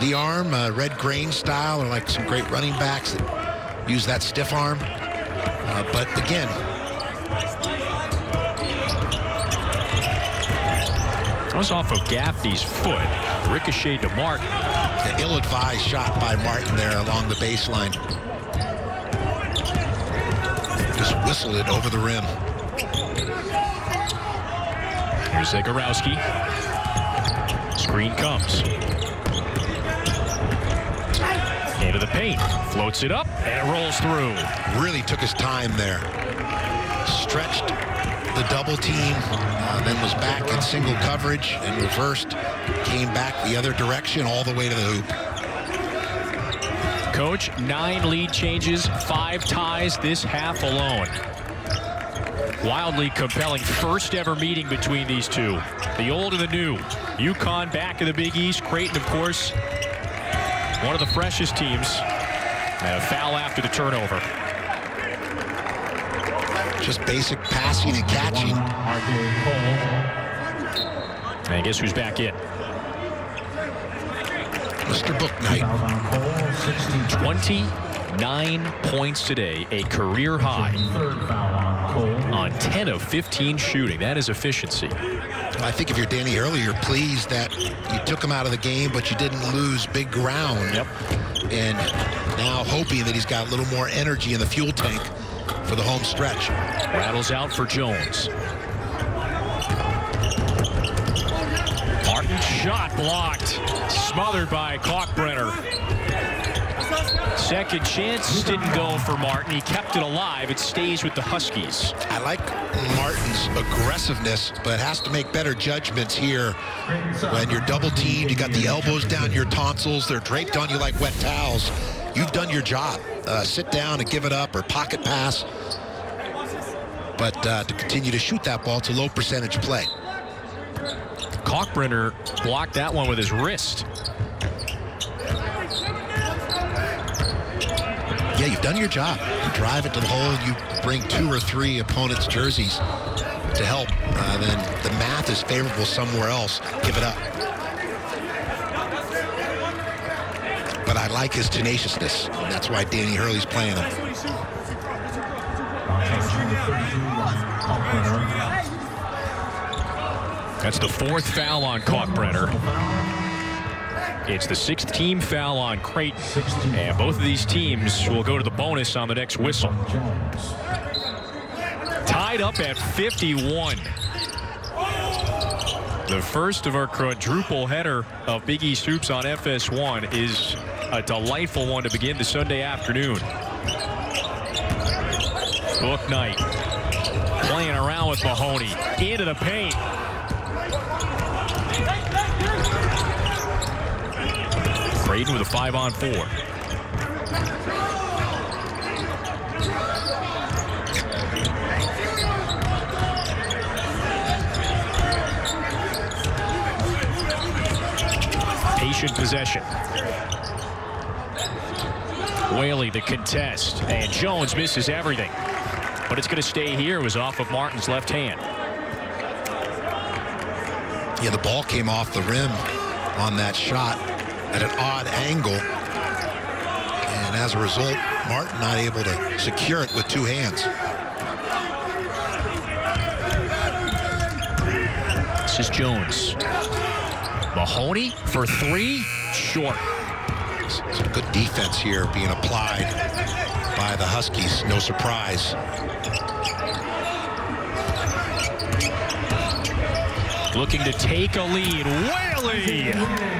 Speaker 2: the arm, uh, Red Grange style, or like some great running backs that use that stiff arm. Uh, but again,
Speaker 1: That was off of Gaffney's foot. Ricochet to Mark.
Speaker 2: the ill-advised shot by Martin there along the baseline. Just whistled it over the rim.
Speaker 1: Here's Zegarowski. Screen comes. Into the paint. Floats it up, and it rolls through.
Speaker 2: really took his time there. Stretched the double team, uh, then was back in single coverage and reversed. Came back the other direction all the way to the hoop.
Speaker 1: Coach, nine lead changes, five ties this half alone. Wildly compelling first ever meeting between these two. The old and the new. UConn back in the Big East. Creighton, of course, one of the freshest teams. And a foul after the turnover.
Speaker 2: Just basic passing and catching.
Speaker 1: And guess who's back in?
Speaker 2: Mr. Bouknight.
Speaker 1: 29 points today, a career high on 10 of 15 shooting. That is efficiency.
Speaker 2: I think if you're Danny Hurley, you're pleased that you took him out of the game, but you didn't lose big ground.
Speaker 1: Yep.
Speaker 2: And now hoping that he's got a little more energy in the fuel tank for the home stretch.
Speaker 1: Rattles out for Jones. Martin shot blocked. Smothered by Kalkbrenner. Second chance didn't go for Martin. He kept it alive. It stays with the Huskies.
Speaker 2: I like Martin's aggressiveness, but has to make better judgments here. When you're double teamed, you got the elbows down your tonsils, they're draped on you like wet towels. You've done your job. Uh, sit down and give it up or pocket pass. But uh, to continue to shoot that ball, it's a low percentage play.
Speaker 1: Kalkbrenner blocked that one with his wrist.
Speaker 2: Yeah, you've done your job. You drive it to the hole, you bring two or three opponents' jerseys to help. Uh, then the math is favorable somewhere else. Give it up. But I like his tenaciousness. That's why Danny Hurley's playing him.
Speaker 1: That's the fourth foul on Kalkbrenner. It's the sixth team foul on Creighton. And both of these teams will go to the bonus on the next whistle. Tied up at 51. The first of our quadruple header of Big East Hoops on FS1 is a delightful one to begin the Sunday afternoon. Bouknight playing around with Mahoney into the paint. Creighton with a five on four. Patient possession. Whaley the contest and Jones misses everything. But it's going to stay here. It was off of Martin's left hand.
Speaker 2: Yeah, the ball came off the rim on that shot at an odd angle. And as a result, Martin not able to secure it with two hands.
Speaker 1: This is Jones. Mahoney for three. Short.
Speaker 2: Some good defense here being applied. by the Huskies. No surprise.
Speaker 1: Looking to take a lead. Whaley!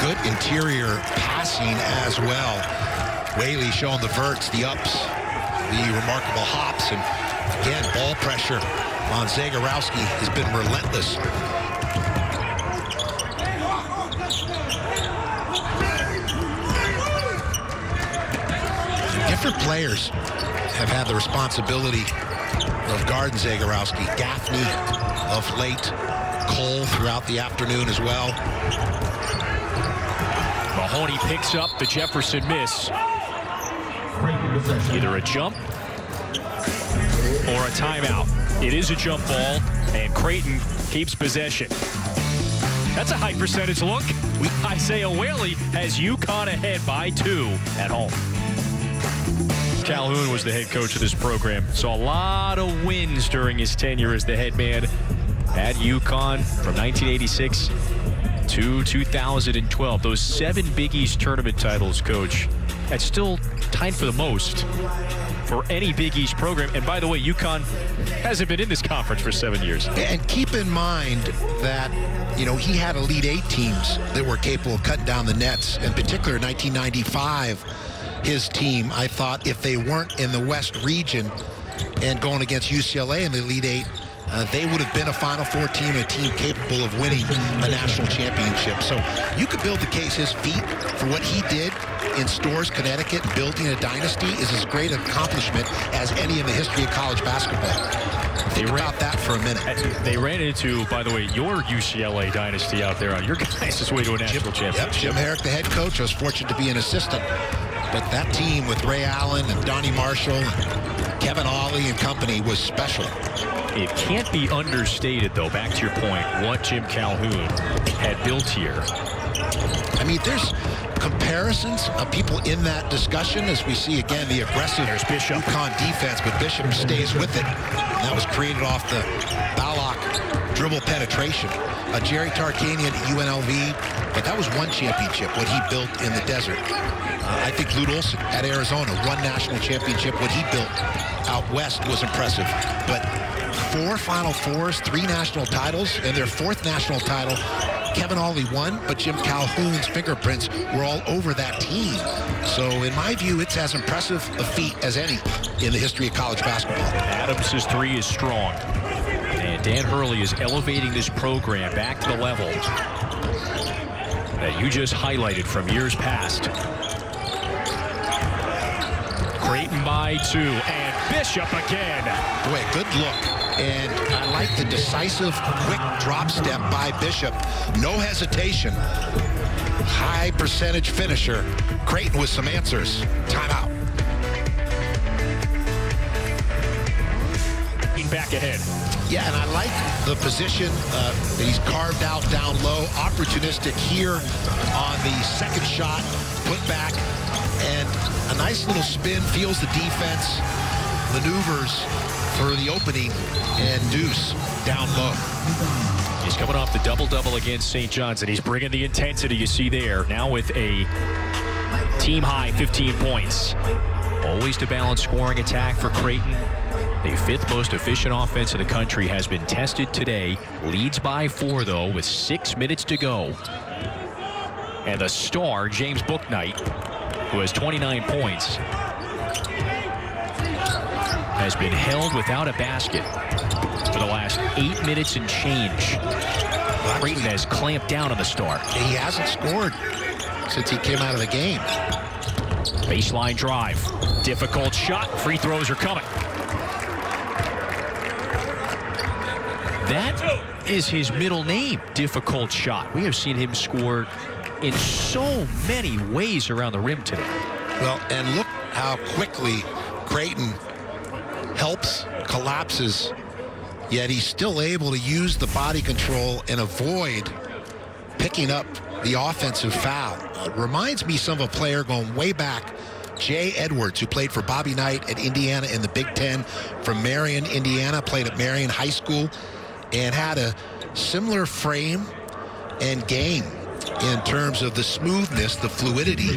Speaker 2: Good interior passing as well. Whaley showing the verts, the ups, the remarkable hops, and again, ball pressure on Zegarowski has been relentless. Different players have had the responsibility of guarding Zegarowski. Gaffney of late, Cole throughout the afternoon as well.
Speaker 1: Mahoney picks up the Jefferson miss. Either a jump or a timeout. It is a jump ball, and Creighton keeps possession. That's a high percentage look. Isaiah Whaley has UConn ahead by two at home. Calhoun was the head coach of this program. Saw a lot of wins during his tenure as the head man at UConn from 1986 to 2012. Those seven Big East tournament titles, coach. That's still tied for the most for any Big East program. And by the way, UConn hasn't been in this conference for seven years.
Speaker 2: And keep in mind that, you know, he had Elite Eight teams that were capable of cutting down the nets. In particular, 1995, his team, I thought if they weren't in the West region and going against UCLA in the Elite Eight, uh, they would have been a Final Four team, a team capable of winning a national championship. So you could build the case his feat for what he did in Storrs, Connecticut, building a dynasty is as great an accomplishment as any in the history of college basketball. Think
Speaker 1: They ran-
Speaker 2: about that for a minute.
Speaker 1: They ran into, by the way, your UCLA dynasty out there on your guys' way to a national
Speaker 2: Yep,
Speaker 1: championship.
Speaker 2: Jim Harrick, the head coach, I was fortunate to be an assistant. But that team with Ray Allen and Donnie Marshall and Kevin Ollie and company was special.
Speaker 1: It can't be understated, though, back to your point, what Jim Calhoun had built here.
Speaker 2: I mean, there's comparisons of people in that discussion as we see again the aggressive
Speaker 1: There's Bishop.
Speaker 2: UConn defense, but Bishop stays with it. And that was created off the Ballock dribble penetration. Uh, Jerry Tarkanian at UNLV, but that was one championship, what he built in the desert. Uh, I think Lute Olson at Arizona, one national championship, what he built out west was impressive. But four Final Fours, three national titles, and their fourth national title Kevin Ollie won, but Jim Calhoun's fingerprints were all over that team. So in my view, it's as impressive a feat as any in the history of college basketball.
Speaker 1: Adams' three is strong. And Dan Hurley is elevating this program back to the level that you just highlighted from years past. Creighton by two, and Bishop again.
Speaker 2: Boy, good look. And I like the decisive, quick drop step by Bishop. No hesitation. High percentage finisher. Creighton with some answers. Timeout.
Speaker 1: Back ahead.
Speaker 2: Yeah, and I like the position uh, that he's carved out down low. Opportunistic here on the second shot, put back, and a nice little spin, feels the defense, maneuvers for the opening, and Deuce down low.
Speaker 1: He's coming off the double-double against St. John's, and he's bringing the intensity you see there. Now with a team-high 15 points. Always to balance scoring attack for Creighton. The fifth most efficient offense in the country has been tested today. Leads by four, though, with six minutes to go. And the star, James Bouknight, who has 29 points, has been held without a basket for the last eight minutes and change. Creighton has clamped down on the star.
Speaker 2: He hasn't scored since he came out of the game.
Speaker 1: Baseline drive. Difficult shot. Free throws are coming. That is his middle name, Difficult Shot. We have seen him score in so many ways around the rim today.
Speaker 2: Well, and look how quickly Creighton helps, collapses, yet he's still able to use the body control and avoid picking up the offensive foul. It reminds me some of a player going way back, Jay Edwards, who played for Bobby Knight at Indiana in the Big Ten from Marion, Indiana, played at Marion High School, and had a similar frame and game in terms of the smoothness, the fluidity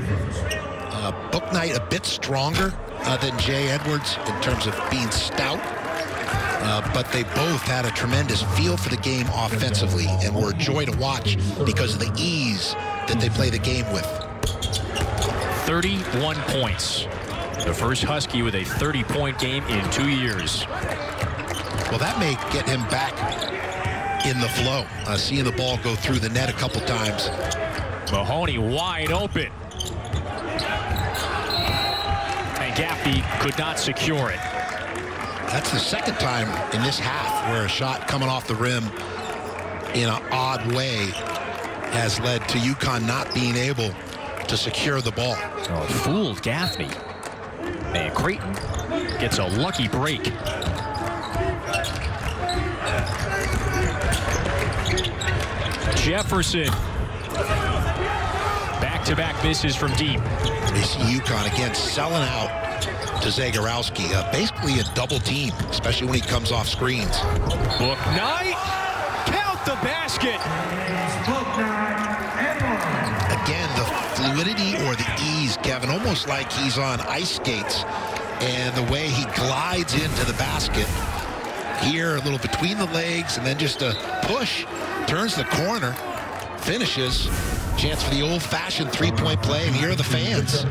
Speaker 2: Uh, Bouknight a bit stronger uh, than Jay Edwards in terms of being stout. Uh, but they both had a tremendous feel for the game offensively and were a joy to watch because of the ease that they play the game with.
Speaker 1: 31 points. The first Husky with a 30-point game in two years.
Speaker 2: Well, that may get him back in the flow. Uh, seeing the ball go through the net a couple times.
Speaker 1: Mahoney wide open. And Gaffney could not secure it.
Speaker 2: That's the second time in this half where a shot coming off the rim in an odd way has led to UConn not being able to secure the ball.
Speaker 1: Oh, fooled Gaffney. And Creighton gets a lucky break. Jefferson. Back-to-back misses from deep.
Speaker 2: They see UConn again selling out to Zegarowski. Uh, basically a double team, especially when he comes off screens.
Speaker 1: Book night. Count the basket.
Speaker 2: Again, the fluidity or the ease, Kevin, almost like he's on ice skates. And the way he glides into the basket. Here, a little between the legs, and then just a push. Turns the corner, finishes. Chance for the old-fashioned three-point play, and here are the fans.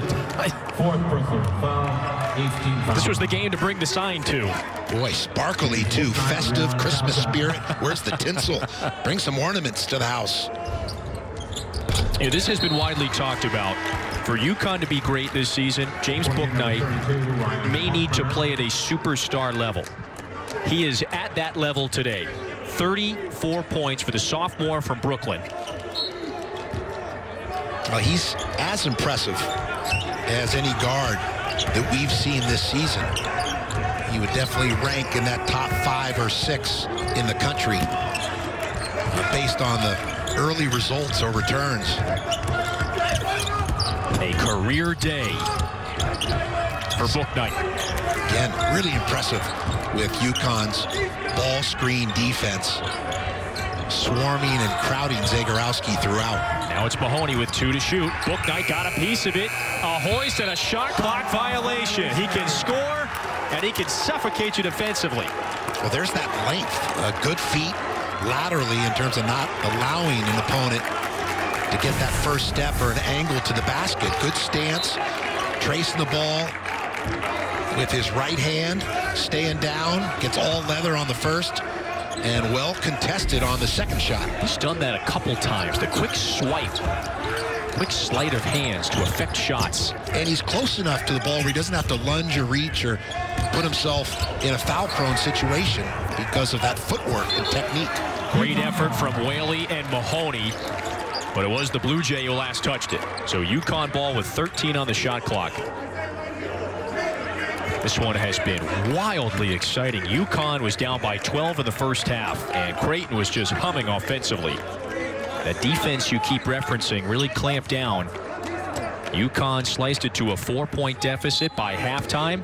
Speaker 1: This was the game to bring the sign to.
Speaker 2: Boy, sparkly too. Festive, Christmas spirit. Where's the tinsel? Bring some ornaments to the house.
Speaker 1: Yeah, this has been widely talked about. For UConn to be great this season, James Bouknight may need to play at a superstar level. He is at that level today. 34 points for the sophomore from Brooklyn.
Speaker 2: Well, he's as impressive as any guard that we've seen this season. He would definitely rank in that top five or six in the country uh, based on the early results or returns.
Speaker 1: A career day for Bouknight.
Speaker 2: Again, really impressive with UConn's ball screen defense swarming and crowding Zegarowski throughout.
Speaker 1: Now it's Mahoney with two to shoot. Bouknight got a piece of it. A hoist and a shot clock violation. He can score and he can suffocate you defensively.
Speaker 2: Well, there's that length. Uh, good feet laterally in terms of not allowing an opponent to get that first step or an angle to the basket. Good stance, tracing the ball with his right hand, staying down, gets all leather on the first, and well contested on the second shot.
Speaker 1: He's done that a couple times. The quick swipe, quick sleight of hands to affect shots.
Speaker 2: And he's close enough to the ball where he doesn't have to lunge or reach or put himself in a foul-prone situation because of that footwork and technique.
Speaker 1: Great effort from Whaley and Mahoney. But it was the Blue Jay who last touched it. So UConn ball with 13 on the shot clock. This one has been wildly exciting. UConn was down by 12 in the first half, and Creighton was just humming offensively. That defense you keep referencing really clamped down. UConn sliced it to a four-point deficit by halftime.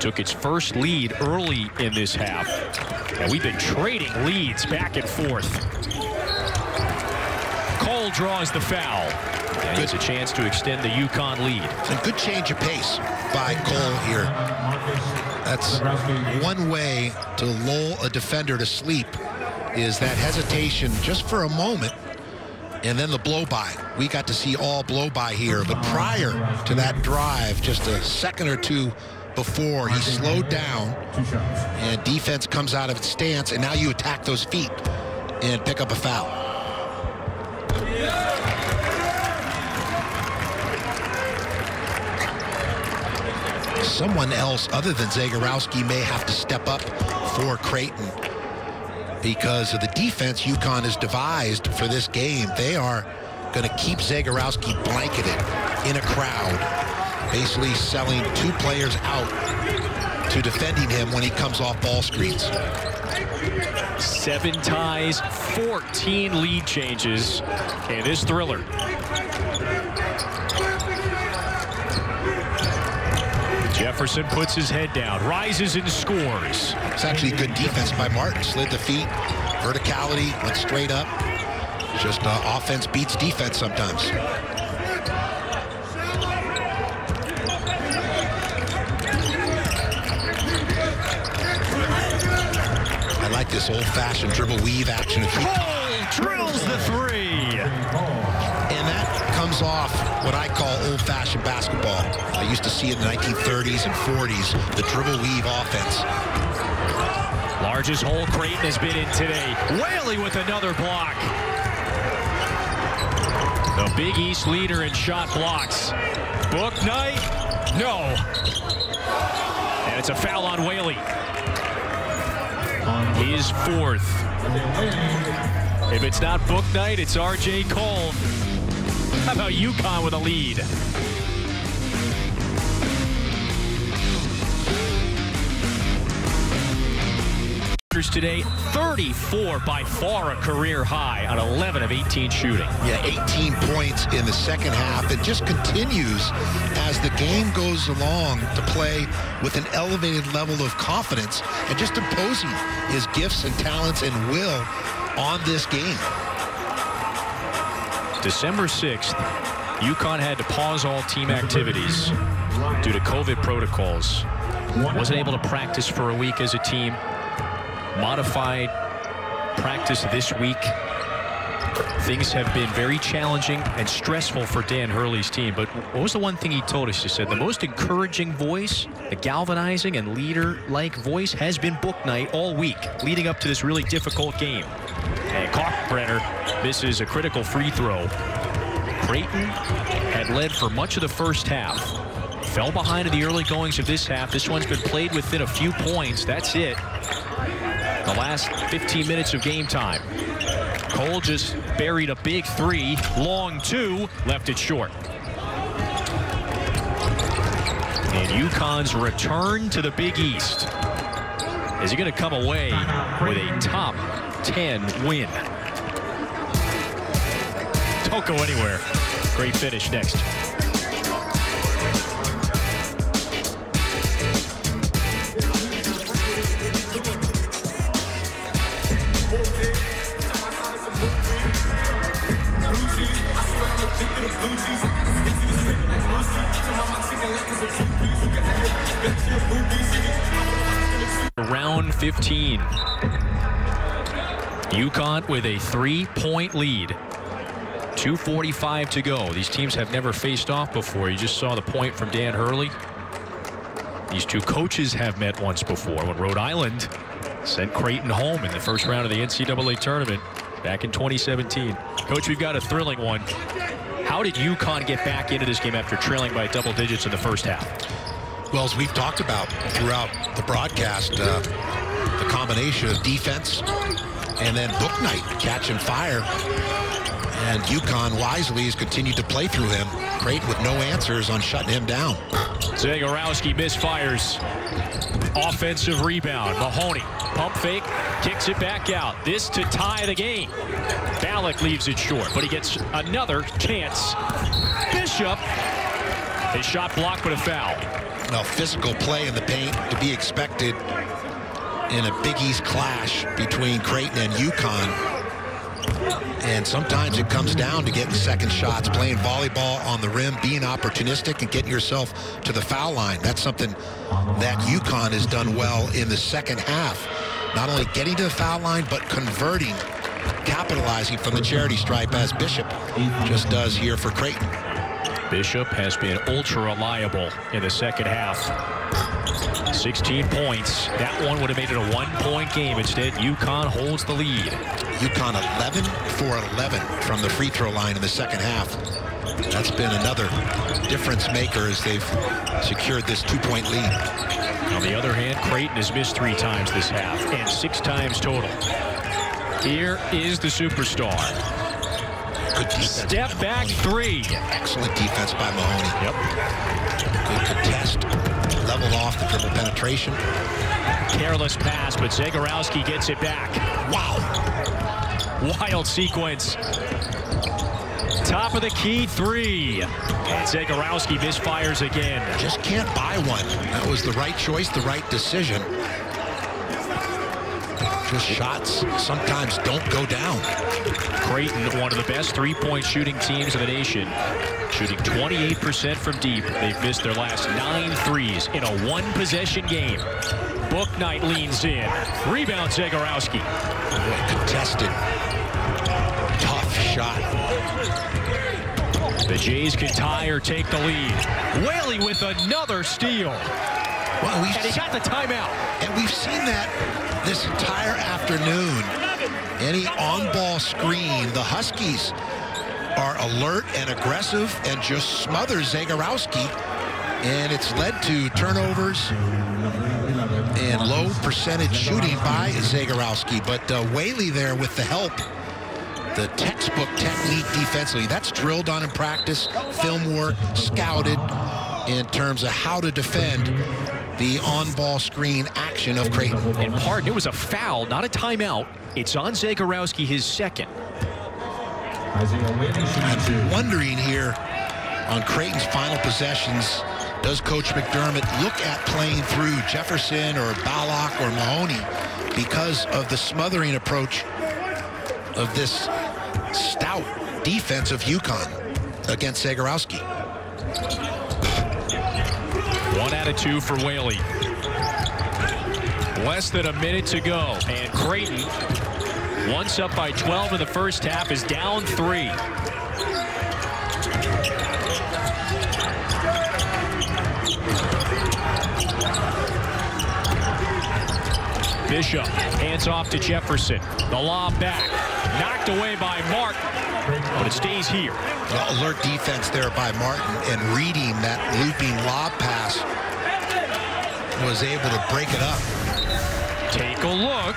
Speaker 1: Took its first lead early in this half. And we've been trading leads back and forth. Cole draws the foul. And gets a chance to extend the UConn lead.
Speaker 2: A good change of pace by Cole here. That's one way to lull a defender to sleep is that hesitation just for a moment and then the blow by. We got to see all blow by here, but prior to that drive, just a second or two before, he slowed down and defense comes out of its stance, and now you attack those feet and pick up a foul. Someone else other than Zegarowski may have to step up for Creighton because of the defense UConn has devised for this game. They are going to keep Zegarowski blanketed in a crowd, basically selling two players out to defending him when he comes off ball screens.
Speaker 1: Seven ties, 14 lead changes in this thriller. Jefferson puts his head down, rises and scores.
Speaker 2: It's actually good defense by Martin. Slid the feet, verticality, went straight up. Just uh, offense beats defense sometimes. I like this old-fashioned dribble weave action.
Speaker 1: Oh, drills the three
Speaker 2: off what I call old-fashioned basketball. I used to see in the 1930s and 40s, the dribble weave offense.
Speaker 1: Largest hole Creighton has been in today. Whaley with another block. The Big East leader in shot blocks. Book night? No. And it's a foul on Whaley. On His fourth. If it's not book night, it's R.J. Cole. How about UConn with a lead? Today, 34 by far a career high on 11 of 18 shooting.
Speaker 2: Yeah, 18 points in the second half. It just continues as the game goes along to play with an elevated level of confidence and just imposing his gifts and talents and will on this game.
Speaker 1: December 6th, UConn had to pause all team activities due to COVID protocols. Wasn't able to practice for a week as a team. Modified practice this week. Things have been very challenging and stressful for Dan Hurley's team. But what was the one thing he told us? He said the most encouraging voice, the galvanizing and leader-like voice has been Bouknight all week leading up to this really difficult game. Kalkbrenner misses a critical free throw. Creighton had led for much of the first half. Fell behind in the early goings of this half. This one's been played within a few points. That's it. The last 15 minutes of game time. Cole just buried a big three. Long two. Left it short. And UConn's return to the Big East. Is he going to come away with a top 10 win? Don't go anywhere. Great finish next. Round 15. UConn with a three-point lead. 2.45 to go. These teams have never faced off before. You just saw the point from Dan Hurley. These two coaches have met once before when Rhode Island sent Creighton home in the first round of the NCAA tournament back in 2017. Coach, we've got a thrilling one. How did UConn get back into this game after trailing by double digits in the first half?
Speaker 2: Well, as we've talked about throughout the broadcast, uh, the combination of defense and then book night catching fire. And UConn wisely has continued to play through him. Creighton with no answers on shutting him down.
Speaker 1: Zegarowski misfires. Offensive rebound. Mahoney. Pump fake. Kicks it back out. This to tie the game. Ballock leaves it short, but he gets another chance. Bishop. A shot blocked, but a foul.
Speaker 2: Well, physical play in the paint to be expected in a Big East clash between Creighton and UConn. And sometimes it comes down to getting second shots, playing volleyball on the rim, being opportunistic, and getting yourself to the foul line. That's something that UConn has done well in the second half. Not only getting to the foul line, but converting, capitalizing from the charity stripe as Bishop just does here for Creighton.
Speaker 1: Bishop has been ultra reliable in the second half. 16 points. That one would have made it a one-point game. Instead, UConn holds the lead.
Speaker 2: UConn 11 for 11 from the free throw line in the second half. That's been another difference maker as they've secured this two-point lead.
Speaker 1: On the other hand, Creighton has missed three times this half and six times total. Here is the superstar.
Speaker 2: Good.
Speaker 1: Step back three.
Speaker 2: Excellent defense by Mahoney.
Speaker 1: Yep.
Speaker 2: Good contest. Leveled off the dribble penetration.
Speaker 1: Careless pass, but Zegarowski gets it back.
Speaker 2: Wow.
Speaker 1: Wild sequence. Top of the key three. And Zegarowski misfires again.
Speaker 2: Just can't buy one. That was the right choice, the right decision. Just shots sometimes don't go down.
Speaker 1: Creighton, one of the best three-point shooting teams in the nation, shooting 28% from deep. They've missed their last nine threes in a one-possession game. Bouknight leans in. Rebound Zegarowski.
Speaker 2: Contested. Tough shot.
Speaker 1: The Jays can tie or take the lead. Whaley with another steal.
Speaker 2: Well,
Speaker 1: And he got the timeout.
Speaker 2: And we've seen that this entire afternoon. Any on-ball screen, the Huskies are alert and aggressive and just smother Zegarowski. And it's led to turnovers and low percentage shooting by Zegarowski. But uh, Whaley there with the help, the textbook technique defensively. That's drilled on in practice, film work, scouted in terms of how to defend the on-ball screen action of Creighton.
Speaker 1: And pardon, it was a foul, not a timeout. It's on Zegarowski, his second.
Speaker 3: Isaiah Whaley shooting two.
Speaker 2: I'm wondering here on Creighton's final possessions, does Coach McDermott look at playing through Jefferson or Ballock or Mahoney because of the smothering approach of this stout defense of UConn against Zegarowski?
Speaker 1: One out of two for Whaley. Less than a minute to go. And Creighton, once up by 12 in the first half, is down three. Bishop hands off to Jefferson. The lob back. Knocked away by Martin. But it stays here.
Speaker 2: Well, alert defense there by Martin and reading that looping lob pass was able to break it up.
Speaker 1: Take a look.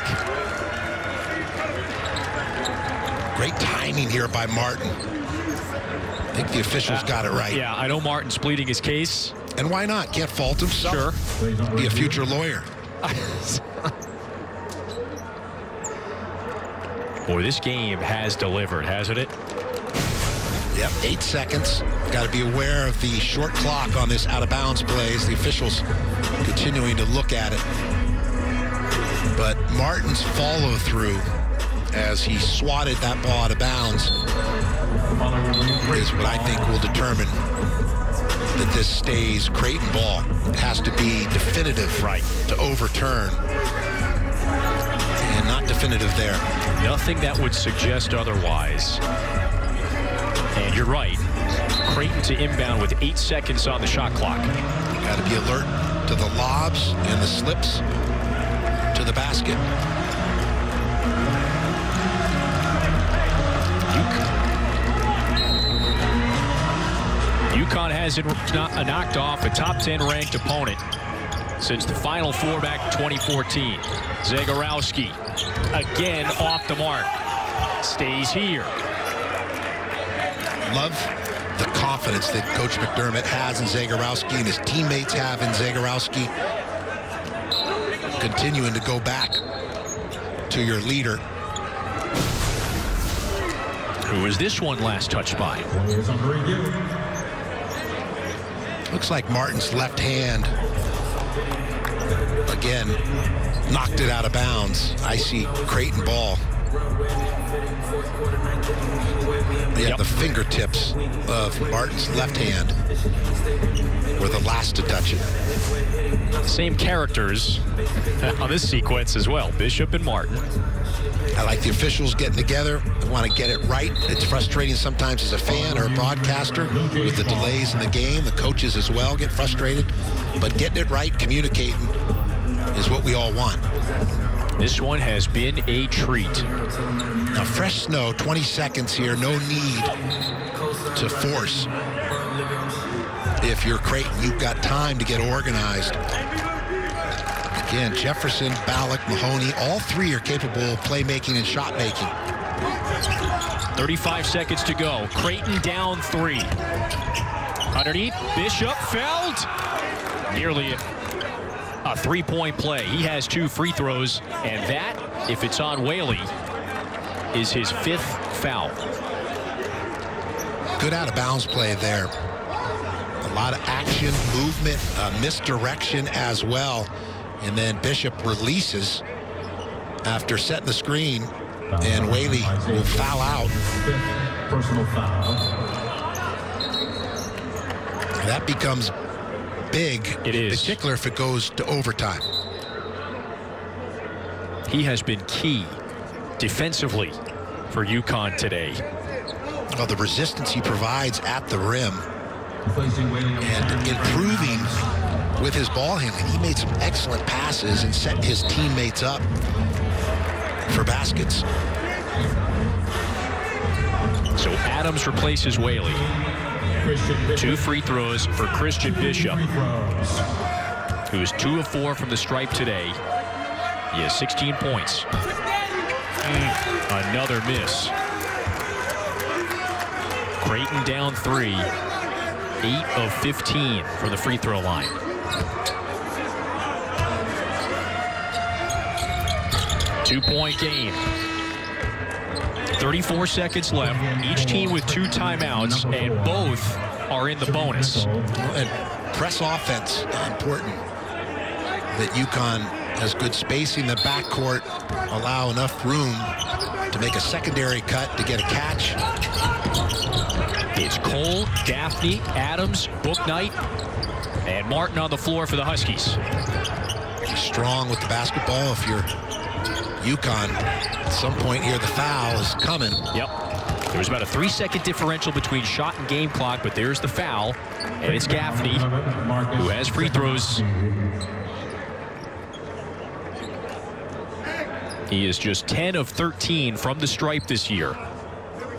Speaker 2: Great timing here by Martin. I think the officials uh, got it right.
Speaker 1: Yeah, I know Martin's pleading his case.
Speaker 2: And why not? Can't fault himself.
Speaker 1: Sure.
Speaker 2: Be a future lawyer.
Speaker 1: Boy, this game has delivered, hasn't it?
Speaker 2: Yep, eight seconds. Got to be aware of the short clock on this out of bounds play plays. The officials continuing to look at it. But Martin's follow through as he swatted that ball out of bounds is what I think will determine that this stays Creighton ball. It has to be definitive
Speaker 1: Right.
Speaker 2: to overturn. And not definitive there.
Speaker 1: Nothing that would suggest otherwise. And you're right. Creighton to inbound with eight seconds on the shot clock.
Speaker 2: Got to be alert to the lobs and the slips to the basket.
Speaker 1: UConn hasn't kno- uh, knocked off a top 10 ranked opponent since the Final Four back 2014. Zegarowski again off the mark. Stays here.
Speaker 2: Love the confidence that Coach McDermott has in Zegarowski and his teammates have in Zegarowski. Continuing to go back to your leader.
Speaker 1: Who was this one last touched by?
Speaker 3: Players on review.
Speaker 2: Looks like Martin's left hand again knocked it out of bounds. I see Creighton ball. Yeah,
Speaker 1: Yep.
Speaker 2: the fingertips of Martin's left hand were the last to touch it.
Speaker 1: Same characters on this sequence as well. Bishop and Martin.
Speaker 2: I like the officials getting together. They want to get it right. It's frustrating sometimes as a fan or a broadcaster with the delays in the game. The coaches as well get frustrated. But getting it right, communicating is what we all want.
Speaker 1: This one has been a treat.
Speaker 2: Now, fresh snow, 20 seconds here, no need to force. If you're Creighton, you've got time to get organized. Again, Jefferson, Ballock, Mahoney, all three are capable of playmaking and shot making.
Speaker 1: 35 seconds to go. Creighton down three. Underneath, Bishop Feld. Nearly a, a three-point play. He has two free throws, and that, if it's on Whaley, is his fifth foul.
Speaker 2: Good out of bounds play there. A lot of action, movement, uh, misdirection as well. And then Bishop releases after setting the screen, and Whaley will foul out.
Speaker 3: Personal foul.
Speaker 2: That becomes big,
Speaker 1: It
Speaker 2: in
Speaker 1: is.
Speaker 2: particular if it goes to overtime.
Speaker 1: He has been key defensively for UConn today.
Speaker 2: Well, the resistance he provides at the rim and improving with his ball handling. He made some excellent passes and set his teammates up for baskets.
Speaker 1: So Adams replaces Whaley. Two free throws for Christian Bishop, who is two of four from the stripe today. He has 16 points. Mm, Another miss. Creighton down three. Eight of 15 from the free throw line. Two-point game. 34 seconds left. Each team with two timeouts, and both are in the bonus.
Speaker 2: And press offense, uh, important. That UConn has good spacing in the backcourt, allow enough room to make a secondary cut to get a catch.
Speaker 1: It's Cole, Gaffney, Adams, Bouknight, and Martin on the floor for the Huskies.
Speaker 2: Be strong with the basketball if you're UConn. At some point here, the foul is coming.
Speaker 1: Yep. There was about a three-second differential between shot and game clock, but there's the foul, and it's Gaffney who has free throws. He is just 10 of 13 from the stripe this year.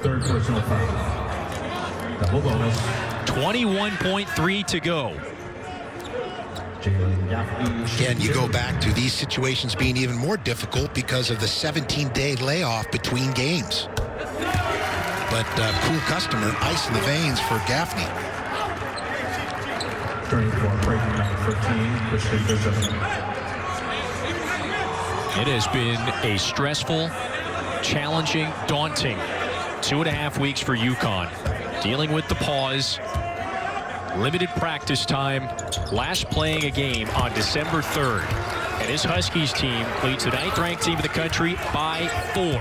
Speaker 3: Third personal foul. Double bonus.
Speaker 1: 21.3 to go.
Speaker 2: Again, you go back to these situations being even more difficult because of the 17-day layoff between games. But uh, cool customer, ice in the veins for Gaffney.
Speaker 3: Turning for Creighton number 13, Christian Bishop.
Speaker 1: It has been a stressful, challenging, daunting two and a half weeks for UConn. Dealing with the pause, limited practice time, last playing a game on December 3rd. And his Huskies team leads the ninth-ranked team in the country by four.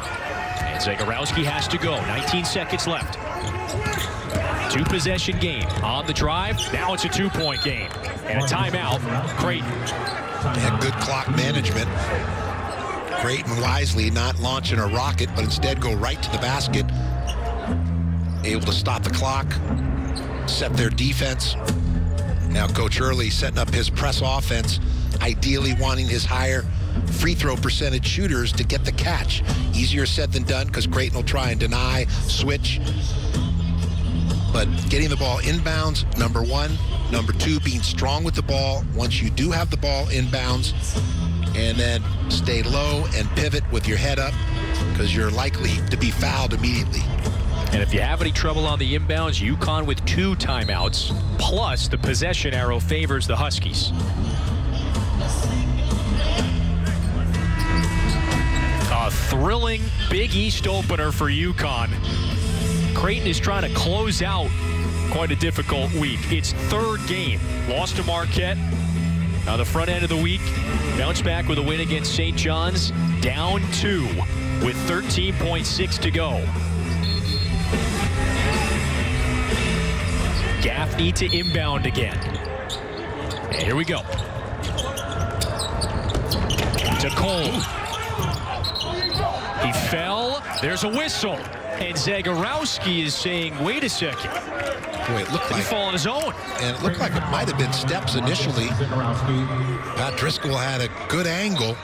Speaker 1: And Zegarowski has to go. 19 seconds left. Two-possession game on the drive. Now it's a two-point game. And a timeout, Creighton.
Speaker 2: Had good clock management. Creighton wisely not launching a rocket, but instead go right to the basket. Able to stop the clock, set their defense. Now Coach Hurley setting up his press offense, ideally wanting his higher free throw percentage shooters to get the catch. Easier said than done because Creighton will try and deny, switch. But getting the ball inbounds, number one. Number two, being strong with the ball once you do have the ball inbounds. And then stay low and pivot with your head up because you're likely to be fouled immediately.
Speaker 1: And if you have any trouble on the inbounds, UConn with two timeouts, plus the possession arrow favors the Huskies. A thrilling Big East opener for UConn. Creighton is trying to close out quite a difficult week. Its third game. Lost to Marquette Now the front end of the week. Bounced back with a win against St. John's. Down two with 13.6 to go. Gaffney to inbound again. And here we go. To Cole. He fell. There's a whistle. And Zegarowski is saying, wait a second.
Speaker 2: Boy, it looked like He
Speaker 1: fall on his own.
Speaker 2: and it looked like it might have been steps initially. Pat Driscoll had a good angle.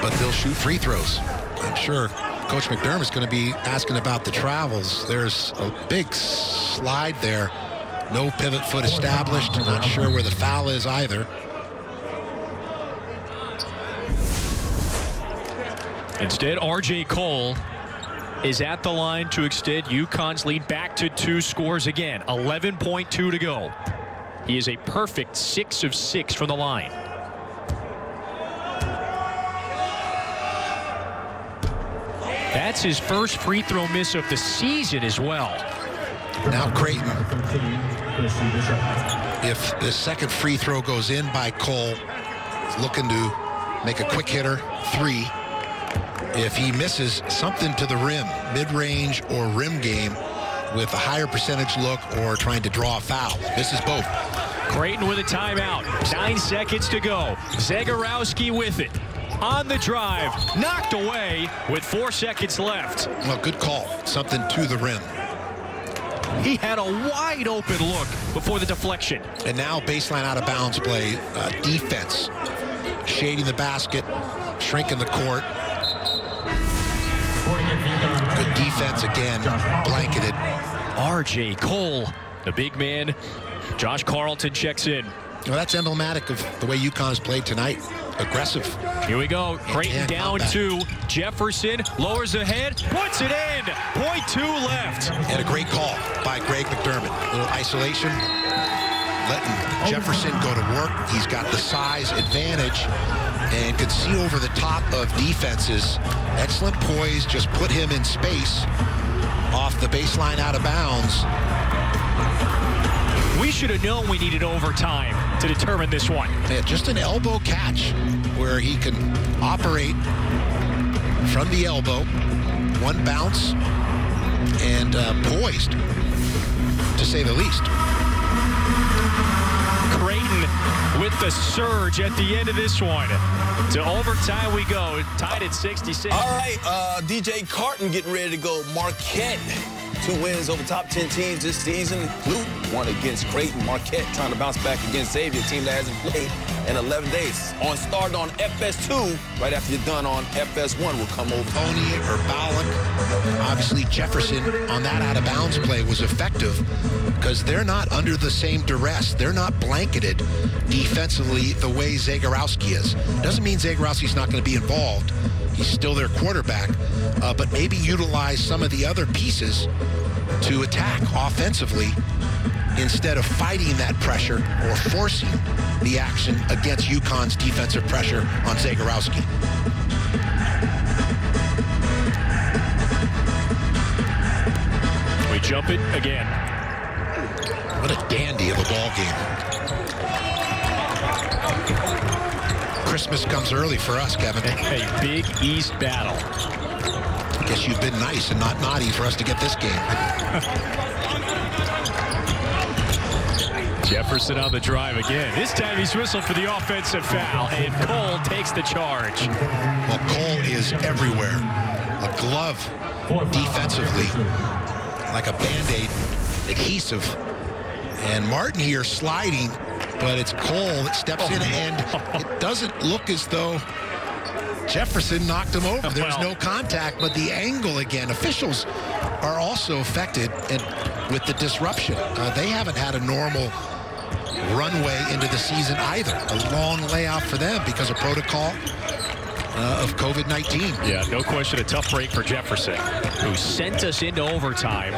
Speaker 2: But they'll shoot free throws. I'm sure Coach McDermott's going to be asking about the travels. There's a big slide there. No pivot foot established. Not sure where the foul is either.
Speaker 1: Instead, R.J. Cole is at the line to extend UConn's lead back to two scores again. 11.2 to go. He is a perfect six of six from the line. That's his first free throw miss of the season as well.
Speaker 2: Now Creighton,
Speaker 3: 13, Christian Bishop.
Speaker 2: if the second free throw goes in by Cole, looking to make a quick hitter, three. If he misses something to the rim, mid-range or rim game, with a higher percentage look or trying to draw a foul. This is both.
Speaker 1: Creighton with a timeout. Nine seconds to go. Zegarowski with it. On the drive. Knocked away with four seconds left.
Speaker 2: Well, good call. Something to the rim.
Speaker 1: He had a wide open look before the deflection.
Speaker 2: And now baseline out of bounds play. Uh, defense. Shading the basket. Shrinking the court. Good defense again. Blanketed.
Speaker 1: R.J. Cole, the big man. Josh Carlton checks in.
Speaker 2: Well, that's emblematic of the way UConn's played tonight. Aggressive.
Speaker 1: Here we go. Creighton down two. Jefferson lowers the head, puts it in. Point two left.
Speaker 2: And a great call by Greg McDermott. A little isolation. Letting oh. Jefferson go to work. He's got the size advantage and could see over the top of defenses. Excellent poise. Just put him in space off the baseline out of bounds.
Speaker 1: We should have known we needed overtime to determine this one.
Speaker 2: Yeah, just an elbow catch where he can operate from the elbow, one bounce, and uh, poised, to say the least.
Speaker 1: Creighton with the surge at the end of this one. To overtime we go, tied at 66.
Speaker 6: All right, uh, DJ Carton getting ready to go. Marquette, two wins over top 10 teams this season. Blue one against Creighton. Marquette trying to bounce back against Xavier, a team that hasn't played in 11 days. On starting on FS2, right after you're done on FS1, we'll come over.
Speaker 2: Oni or Ballock, obviously Jefferson on that out of bounds play was effective because they're not under the same duress. They're not blanketed defensively the way Zegarowski is. Doesn't mean Zegarowski's not going to be involved. He's still their quarterback, uh, but maybe utilize some of the other pieces to attack offensively instead of fighting that pressure or forcing the action against UConn's defensive pressure on Zegarowski.
Speaker 1: We jump it again.
Speaker 2: What a dandy of a ball game. Christmas comes early for us, Kevin.
Speaker 1: A big East battle.
Speaker 2: I guess you've been nice and not naughty for us to get this game.
Speaker 1: Jefferson on the drive again. This time he's whistled for the offensive foul, and Cole takes the charge.
Speaker 2: Well, Cole is everywhere. A glove defensively, like a Band-Aid adhesive. And Martin here sliding, but it's Cole that steps in, and it doesn't look as though Jefferson knocked him over. There's
Speaker 1: Well-
Speaker 2: no contact, but the angle again. Officials are also affected and with the disruption. Uh, they haven't had a normal runway into the season either. A long layoff for them because of protocol uh, of COVID-19.
Speaker 1: Yeah, no question, a tough break for Jefferson, who sent us into overtime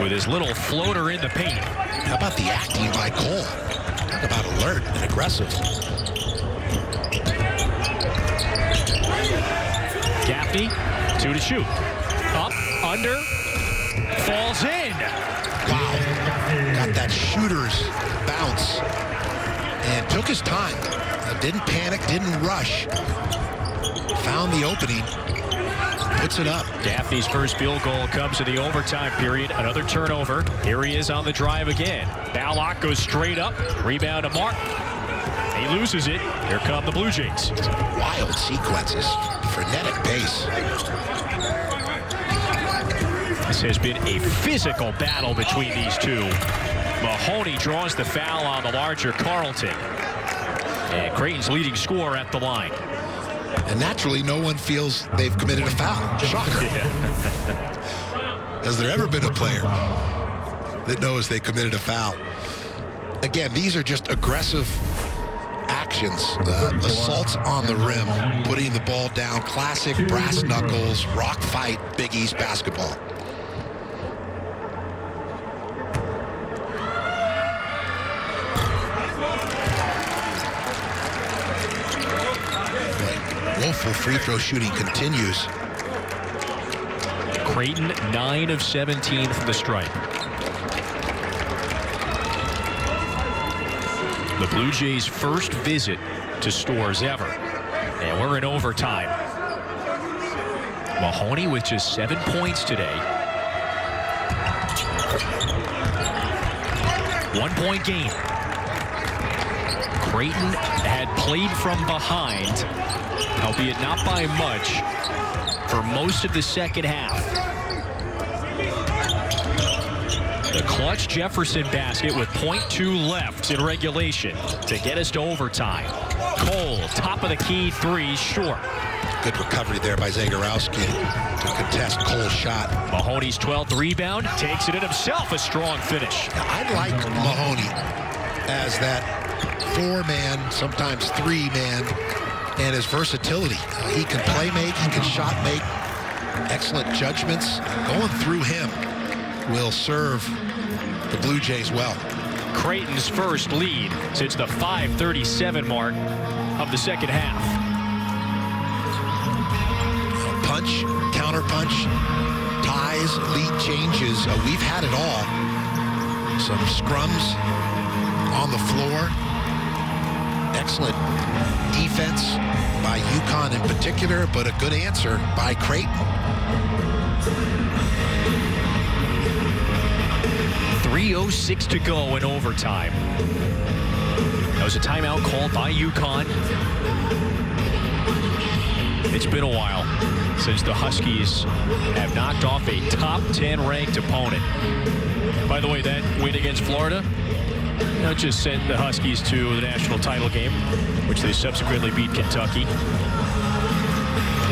Speaker 1: with his little floater in the paint.
Speaker 2: How about the acting by Cole? Talk about alert and aggressive.
Speaker 1: Gaffney, two to shoot. Up, under, falls in.
Speaker 2: Wow. Got that shooter's bounce and took his time. Didn't panic, didn't rush. Found the opening. Puts it up.
Speaker 1: Gaffney's first field goal comes in the overtime period. Another turnover. Here he is on the drive again. Ballock goes straight up. Rebound to Martin. He loses it. Here come the Blue Jays.
Speaker 2: Wild sequences. Frenetic pace.
Speaker 1: This has been a physical battle between these two. Mahoney draws the foul on the larger Carlton. And Creighton's leading scorer at the line.
Speaker 2: And naturally, no one feels they've committed a foul. Shocker. Has there ever been a player that knows they committed a foul? Again, these are just aggressive actions. Uh, assaults on the rim, putting the ball down. Classic brass knuckles, rock fight, Big East basketball. Free throw shooting continues.
Speaker 1: Creighton, 9 of 17 from the stripe. The Blue Jays' first visit to Storrs ever. And we're in overtime. Mahoney with just seven points today. One point game. Creighton had played from behind, albeit not by much, for most of the second half. The clutch Jefferson basket with .2 left in regulation to get us to overtime. Cole, top of the key three, short.
Speaker 2: Good recovery there by Zegarowski to contest Cole's shot.
Speaker 1: Mahoney's 12th rebound, takes it in himself, a strong finish.
Speaker 2: Now, I like Mahoney as that four-man, sometimes three-man, and his versatility. He can play make, he can shot make, excellent judgments. Going through him will serve the Blue Jays well.
Speaker 1: Creighton's first lead since the 5:37 mark of the second half.
Speaker 2: Punch, counter punch, ties, lead changes. Uh, we've had it all. Some scrums on the floor. Excellent defense by UConn in particular, but a good answer by Creighton.
Speaker 1: 3.06 to go in overtime. That was a timeout called by UConn. It's been a while since the Huskies have knocked off a top 10 ranked opponent. By the way, that win against Florida that just sent the Huskies to the national title game, which they subsequently beat Kentucky.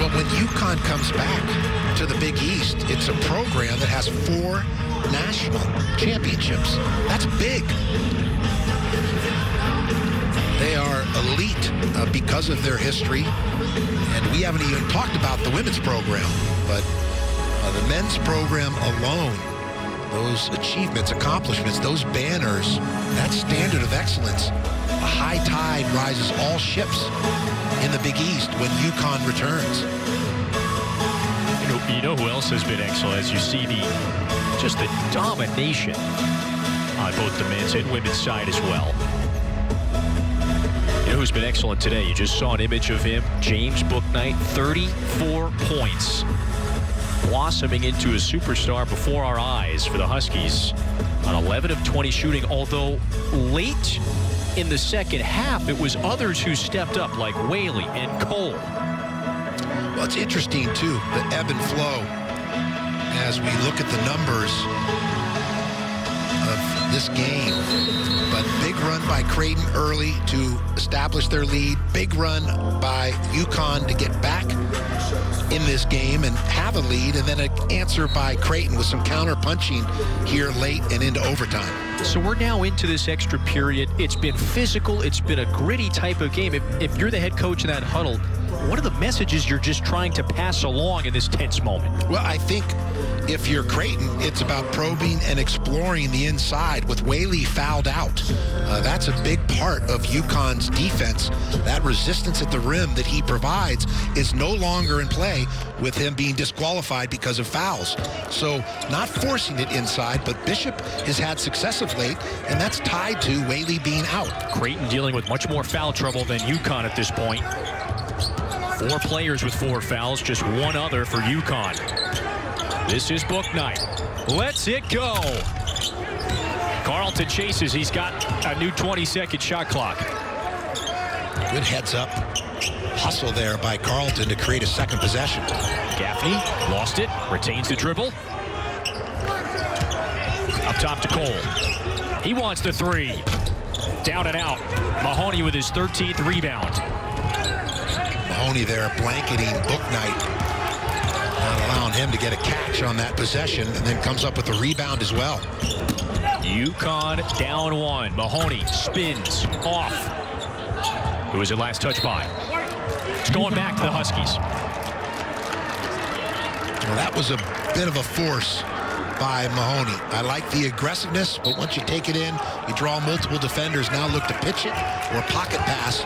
Speaker 2: Well, when UConn comes back to the Big East, it's a program that has four national championships. That's big. They are elite uh, because of their history. And we haven't even talked about the women's program. But uh, the men's program alone, those achievements, accomplishments, those banners, that standard of excellence, a high tide rises all ships in the Big East when UConn returns.
Speaker 1: You know, you know who else has been excellent as you see the just the domination on both the men's and women's side as well. You know who's been excellent today? You just saw an image of him, James Bouknight, 34 points, blossoming into a superstar before our eyes for the Huskies on 11 of 20 shooting, although late in the second half, it was others who stepped up like Whaley and Cole.
Speaker 2: Well, it's interesting, too, the ebb and flow as we look at the numbers this game. But big run by Creighton early to establish their lead. Big run by UConn to get back in this game and have a lead. And then an answer by Creighton with some counter punching here late and into overtime.
Speaker 1: So we're now into this extra period. It's been physical. It's been a gritty type of game. If, if you're the head coach in that huddle, what are the messages you're just trying to pass along in this tense moment?
Speaker 2: Well, I think if you're Creighton, it's about probing and exploring the inside with Whaley fouled out. Uh, that's a big part of UConn's defense. That resistance at the rim that he provides is no longer in play with him being disqualified because of fouls. So not forcing it inside, but Bishop has had success of late, and that's tied to Whaley being out.
Speaker 1: Creighton dealing with much more foul trouble than UConn at this point. Four players with four fouls, just one other for UConn. This is Bouknight. Let's it go. Carlton chases. He's got a new 20-second shot clock.
Speaker 2: Good heads up hustle there by Carlton to create a second possession.
Speaker 1: Gaffney lost it, retains the dribble. Up top to Cole. He wants the three. Down and out. Mahoney with his 13th rebound.
Speaker 2: Mahoney there blanketing Bouknight. Not allowing him to get a catch on that possession and then comes up with a rebound as well.
Speaker 1: UConn down one. Mahoney spins off. Who was it last touch by? It's going back to the Huskies.
Speaker 2: Well, that was a bit of a force by Mahoney. I like the aggressiveness, but once you take it in, you draw multiple defenders, now look to pitch it or pocket pass.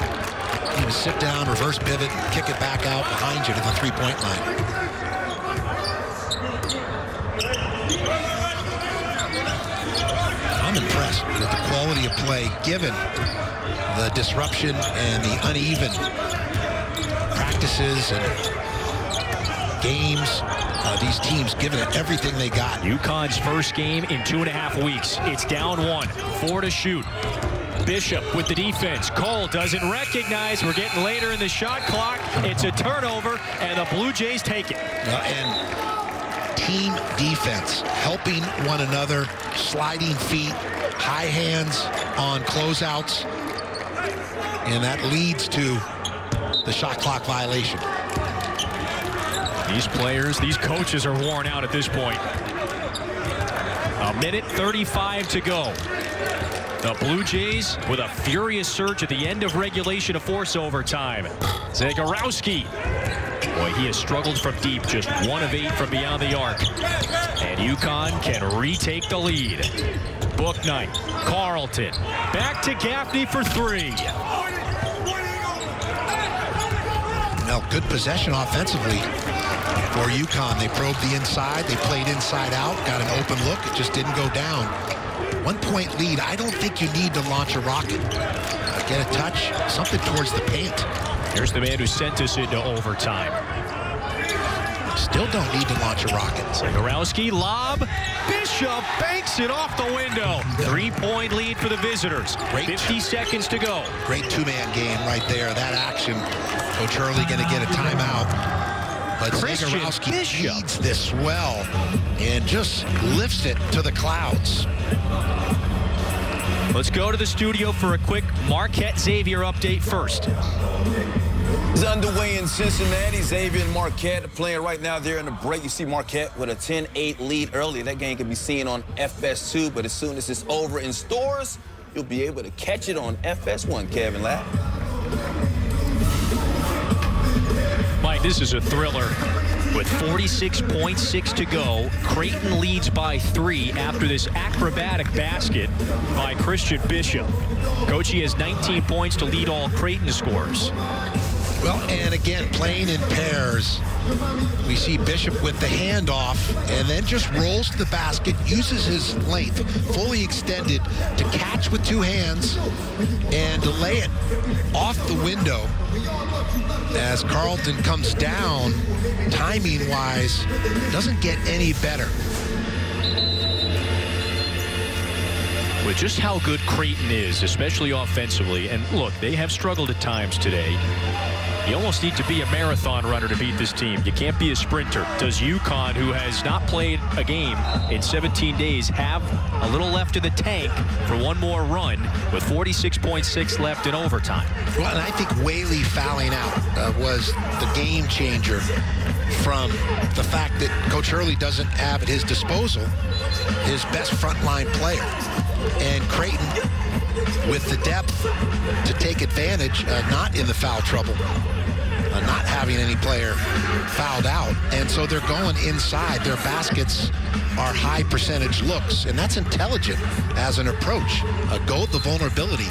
Speaker 2: Sit down, reverse pivot, and kick it back out behind you to the three-point line. I'm impressed with the quality of play given the disruption and the uneven practices and games. Uh, these teams giving it everything they got.
Speaker 1: UConn's first game in two and a half weeks. It's down one, four to shoot. Bishop with the defense. Cole doesn't recognize. We're getting later in the shot clock. It's a turnover, and the Blue Jays take it.
Speaker 2: Uh, and team defense, helping one another, sliding feet, high hands on closeouts, and that leads to the shot clock violation.
Speaker 1: These players, these coaches are worn out at this point. A minute 35 to go. The Blue Jays with a furious surge at the end of regulation to force overtime. Zegarowski. Boy, he has struggled from deep, just one of eight from beyond the arc. And UConn can retake the lead. Bouknight, Carlton, back to Gaffney for three.
Speaker 2: Well, good possession offensively for UConn. They probed the inside. They played inside out, got an open look. It just didn't go down. One point lead. I don't think you need to launch a rocket. Get a touch, something towards the paint.
Speaker 1: Here's the man who sent us into overtime.
Speaker 2: Still don't need to launch a rocket.
Speaker 1: Zegarowski, lob. Bishop banks it off the window. Three-point lead for the visitors.
Speaker 2: Great.
Speaker 1: 50 seconds to go.
Speaker 2: Great two-man game right there. That action. Coach Hurley going to get a timeout. But
Speaker 1: Christian
Speaker 2: Zegarowski
Speaker 1: Bishop.
Speaker 2: leads this well and just lifts it to the clouds.
Speaker 1: Let's go to the studio for a quick Marquette Xavier update first.
Speaker 6: It's underway in Cincinnati. Xavier and Marquette are playing right now. They're in the break. You see Marquette with a 10-8 lead early. That game can be seen on FS2, but as soon as it's over in Storrs, you'll be able to catch it on FS1, Kevin Lapp.
Speaker 1: Mike, this is a thriller. With 46.6 to go, Creighton leads by three after this acrobatic basket by Christian Bishop. He has 19 points to lead all Creighton scores.
Speaker 2: Well, and again, playing in pairs, we see Bishop with the handoff and then just rolls to the basket, uses his length, fully extended, to catch with two hands and to lay it off the window as Carlton comes down, timing-wise, doesn't get any better.
Speaker 1: With just how good Creighton is, especially offensively, and look, they have struggled at times today. You almost need to be a marathon runner to beat this team. You can't be a sprinter. Does UConn, who has not played a game in 17 days, have a little left in the tank for one more run with 46.6 left in overtime?
Speaker 2: Well, and I think Whaley fouling out uh, was the game changer from the fact that Coach Hurley doesn't have at his disposal his best frontline player. And Creighton, with the depth to take advantage, uh, not in the foul trouble, uh, not having any player fouled out. And so they're going inside. Their baskets are high percentage looks, and that's intelligent as an approach. Uh, go the vulnerability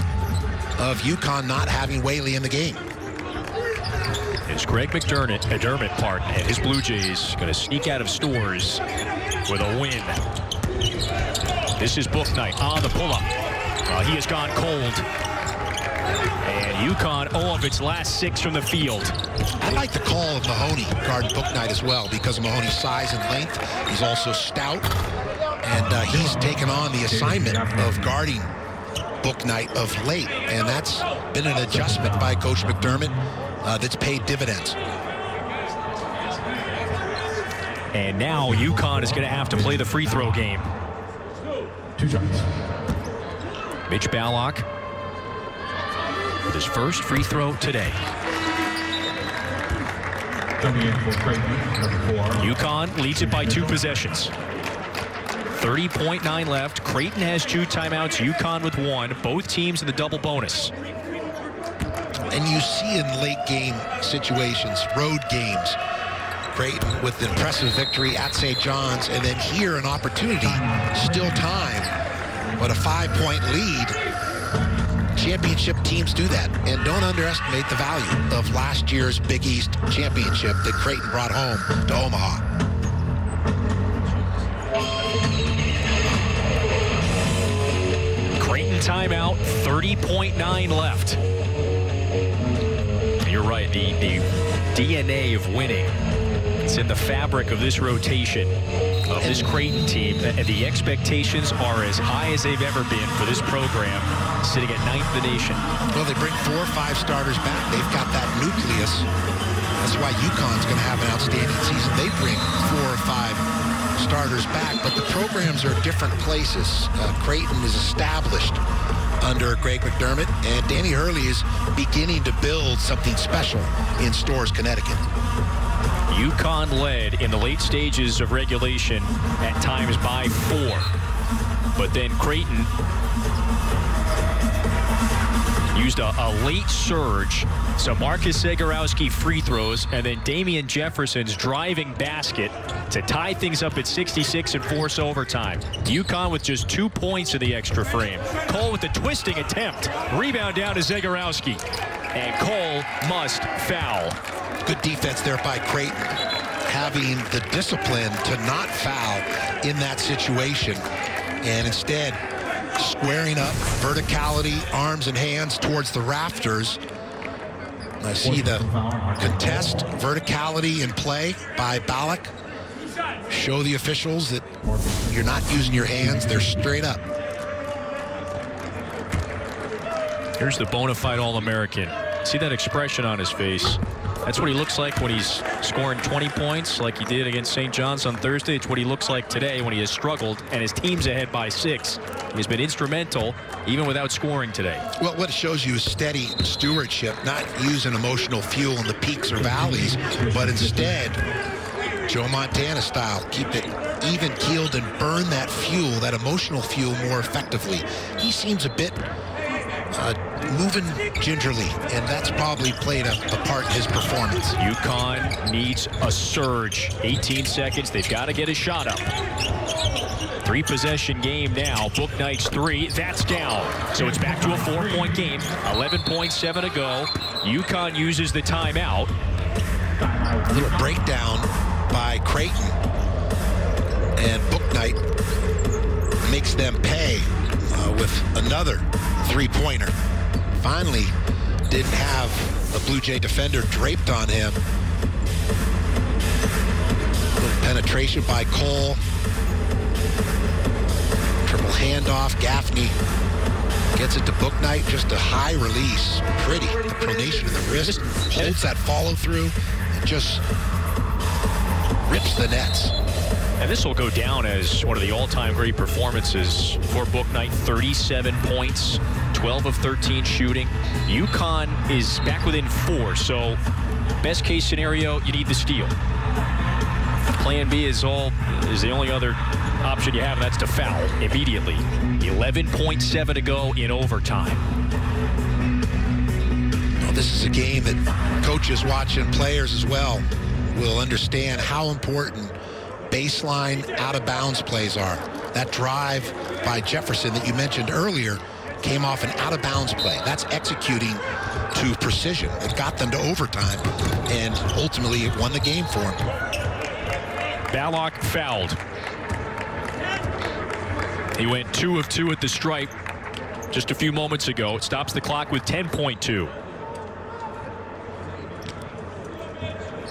Speaker 2: of UConn not having Whaley in the game.
Speaker 1: It's Greg McDermott, McDermott pardon, and his Blue Jays going to sneak out of Storrs with a win. This is Bouknight on the pull-up. Uh, he has gone cold. And UConn 0 of its last six from the field.
Speaker 2: I like the call of Mahoney guarding Bouknight as well because of Mahoney's size and length. He's also stout, and uh, he's taken on the assignment of guarding Bouknight of late, and that's been an adjustment by Coach McDermott uh, that's paid dividends.
Speaker 1: And now UConn is going to have to play the free throw game.
Speaker 3: Two shots.
Speaker 1: Mitch Ballock with his first free throw today.
Speaker 3: Coming in for Creighton, number four.
Speaker 1: UConn leads it by two possessions. 30.9 left. Creighton has two timeouts. UConn with one. Both teams in the double bonus.
Speaker 2: And you see in late game situations, road games, Creighton with impressive victory at St. John's, and then here an opportunity, still time, but a five-point lead. Championship teams do that, and don't underestimate the value of last year's Big East championship that Creighton brought home to Omaha.
Speaker 1: Creighton timeout, 30.9 left. Right, the, the DNA of winning It's in the fabric of this rotation of this Creighton team, and the expectations are as high as they've ever been for this program, sitting at ninth in the nation.
Speaker 2: Well, they bring four or five starters back. They've got that nucleus. That's why UConn's going to have an outstanding season. They bring four or five starters back, but the programs are different places. Uh, Creighton is established under Greg McDermott, and Danny Hurley is beginning to build something special in Storrs, Connecticut.
Speaker 1: UConn led in the late stages of regulation at times by four. But then Creighton used a, a, late surge. So Marcus Zegarowski free throws, and then Damien Jefferson's driving basket to tie things up at 66 and force overtime. UConn with just two points in the extra frame. Cole with the twisting attempt. Rebound down to Zegarowski. And Cole must foul.
Speaker 2: Good defense there by Creighton. Having the discipline to not foul in that situation. And instead, squaring up, verticality, arms and hands towards the rafters. I see the contest, verticality in play by Ballock. Show the officials that you're not using your hands, they're straight up.
Speaker 1: Here's the bona fide All-American. See that expression on his face. That's what he looks like when he's scoring 20 points like he did against St. John's on Thursday. It's what he looks like today when he has struggled and his team's ahead by six. He's been instrumental even without scoring today.
Speaker 2: Well, what it shows you is steady stewardship, not using emotional fuel in the peaks or valleys, but instead, Joe Montana style, keep it even keeled and burn that fuel, that emotional fuel more effectively. He seems a bit uh, moving gingerly, and that's probably played a, a, part in his performance.
Speaker 1: UConn needs a surge. 18 seconds. They've got to get a shot up. Three possession game now. Bouknight's three. That's down. So it's back to a four point game. 11.7 to go. UConn uses the timeout.
Speaker 2: A little breakdown by Creighton. And Bouknight makes them pay uh, with another three-pointer. Finally didn't have a Blue Jay defender draped on him. Penetration by Cole. Triple handoff. Gaffney gets it to Bouknight. Just a high release. Pretty. The pronation of the wrist. Holds that follow through. And just rips the nets.
Speaker 1: And this will go down as one of the all-time great performances for Bouknight. 37 points, 12 of 13 shooting. UConn is back within four, so best case scenario, you need the steal. Plan B is all is the only other option you have, and that's to foul immediately. 11.7 to go in overtime.
Speaker 2: Well, this is a game that coaches watching players as well will understand how important baseline out-of-bounds plays are. That drive by Jefferson that you mentioned earlier came off an out-of-bounds play. That's executing to precision. It got them to overtime, and ultimately it won the game for him.
Speaker 1: Ballock fouled. He went two of two at the stripe just a few moments ago. It stops the clock with 10.2.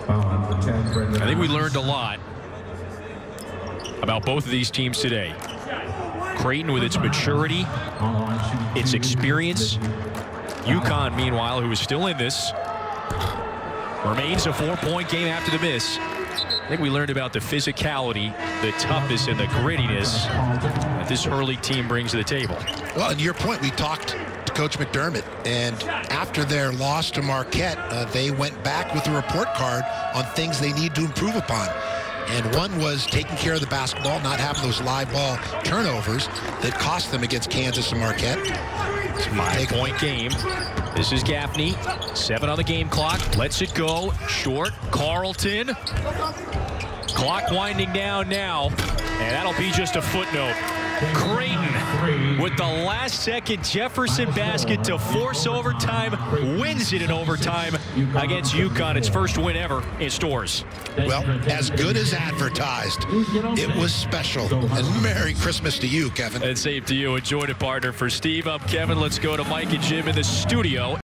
Speaker 1: I think we learned a lot about both of these teams today. Creighton with its maturity, its experience. UConn, meanwhile, who is still in this, remains a four-point game after the miss. I think we learned about the physicality, the toughness, and the grittiness that this Hurley team brings to the table.
Speaker 2: Well, and your point, we talked to Coach McDermott, and after their loss to Marquette, uh, they went back with a report card on things they need to improve upon. And one was taking care of the basketball, not having those live ball turnovers that cost them against Kansas and Marquette.
Speaker 1: It's a five-point game. This is Gaffney. Seven on the game clock. Lets it go. Short. Carlton. Clock winding down now. And that'll be just a footnote. Creighton with the last second Jefferson basket to force overtime, wins it in overtime against UConn. Its first win ever in Storrs.
Speaker 2: Well, as good as advertised, it was special. And Merry Christmas to you, Kevin.
Speaker 1: And same to you. Enjoyed it, partner. For Steve, I'm Kevin. Let's go to Mike and Jim in the studio.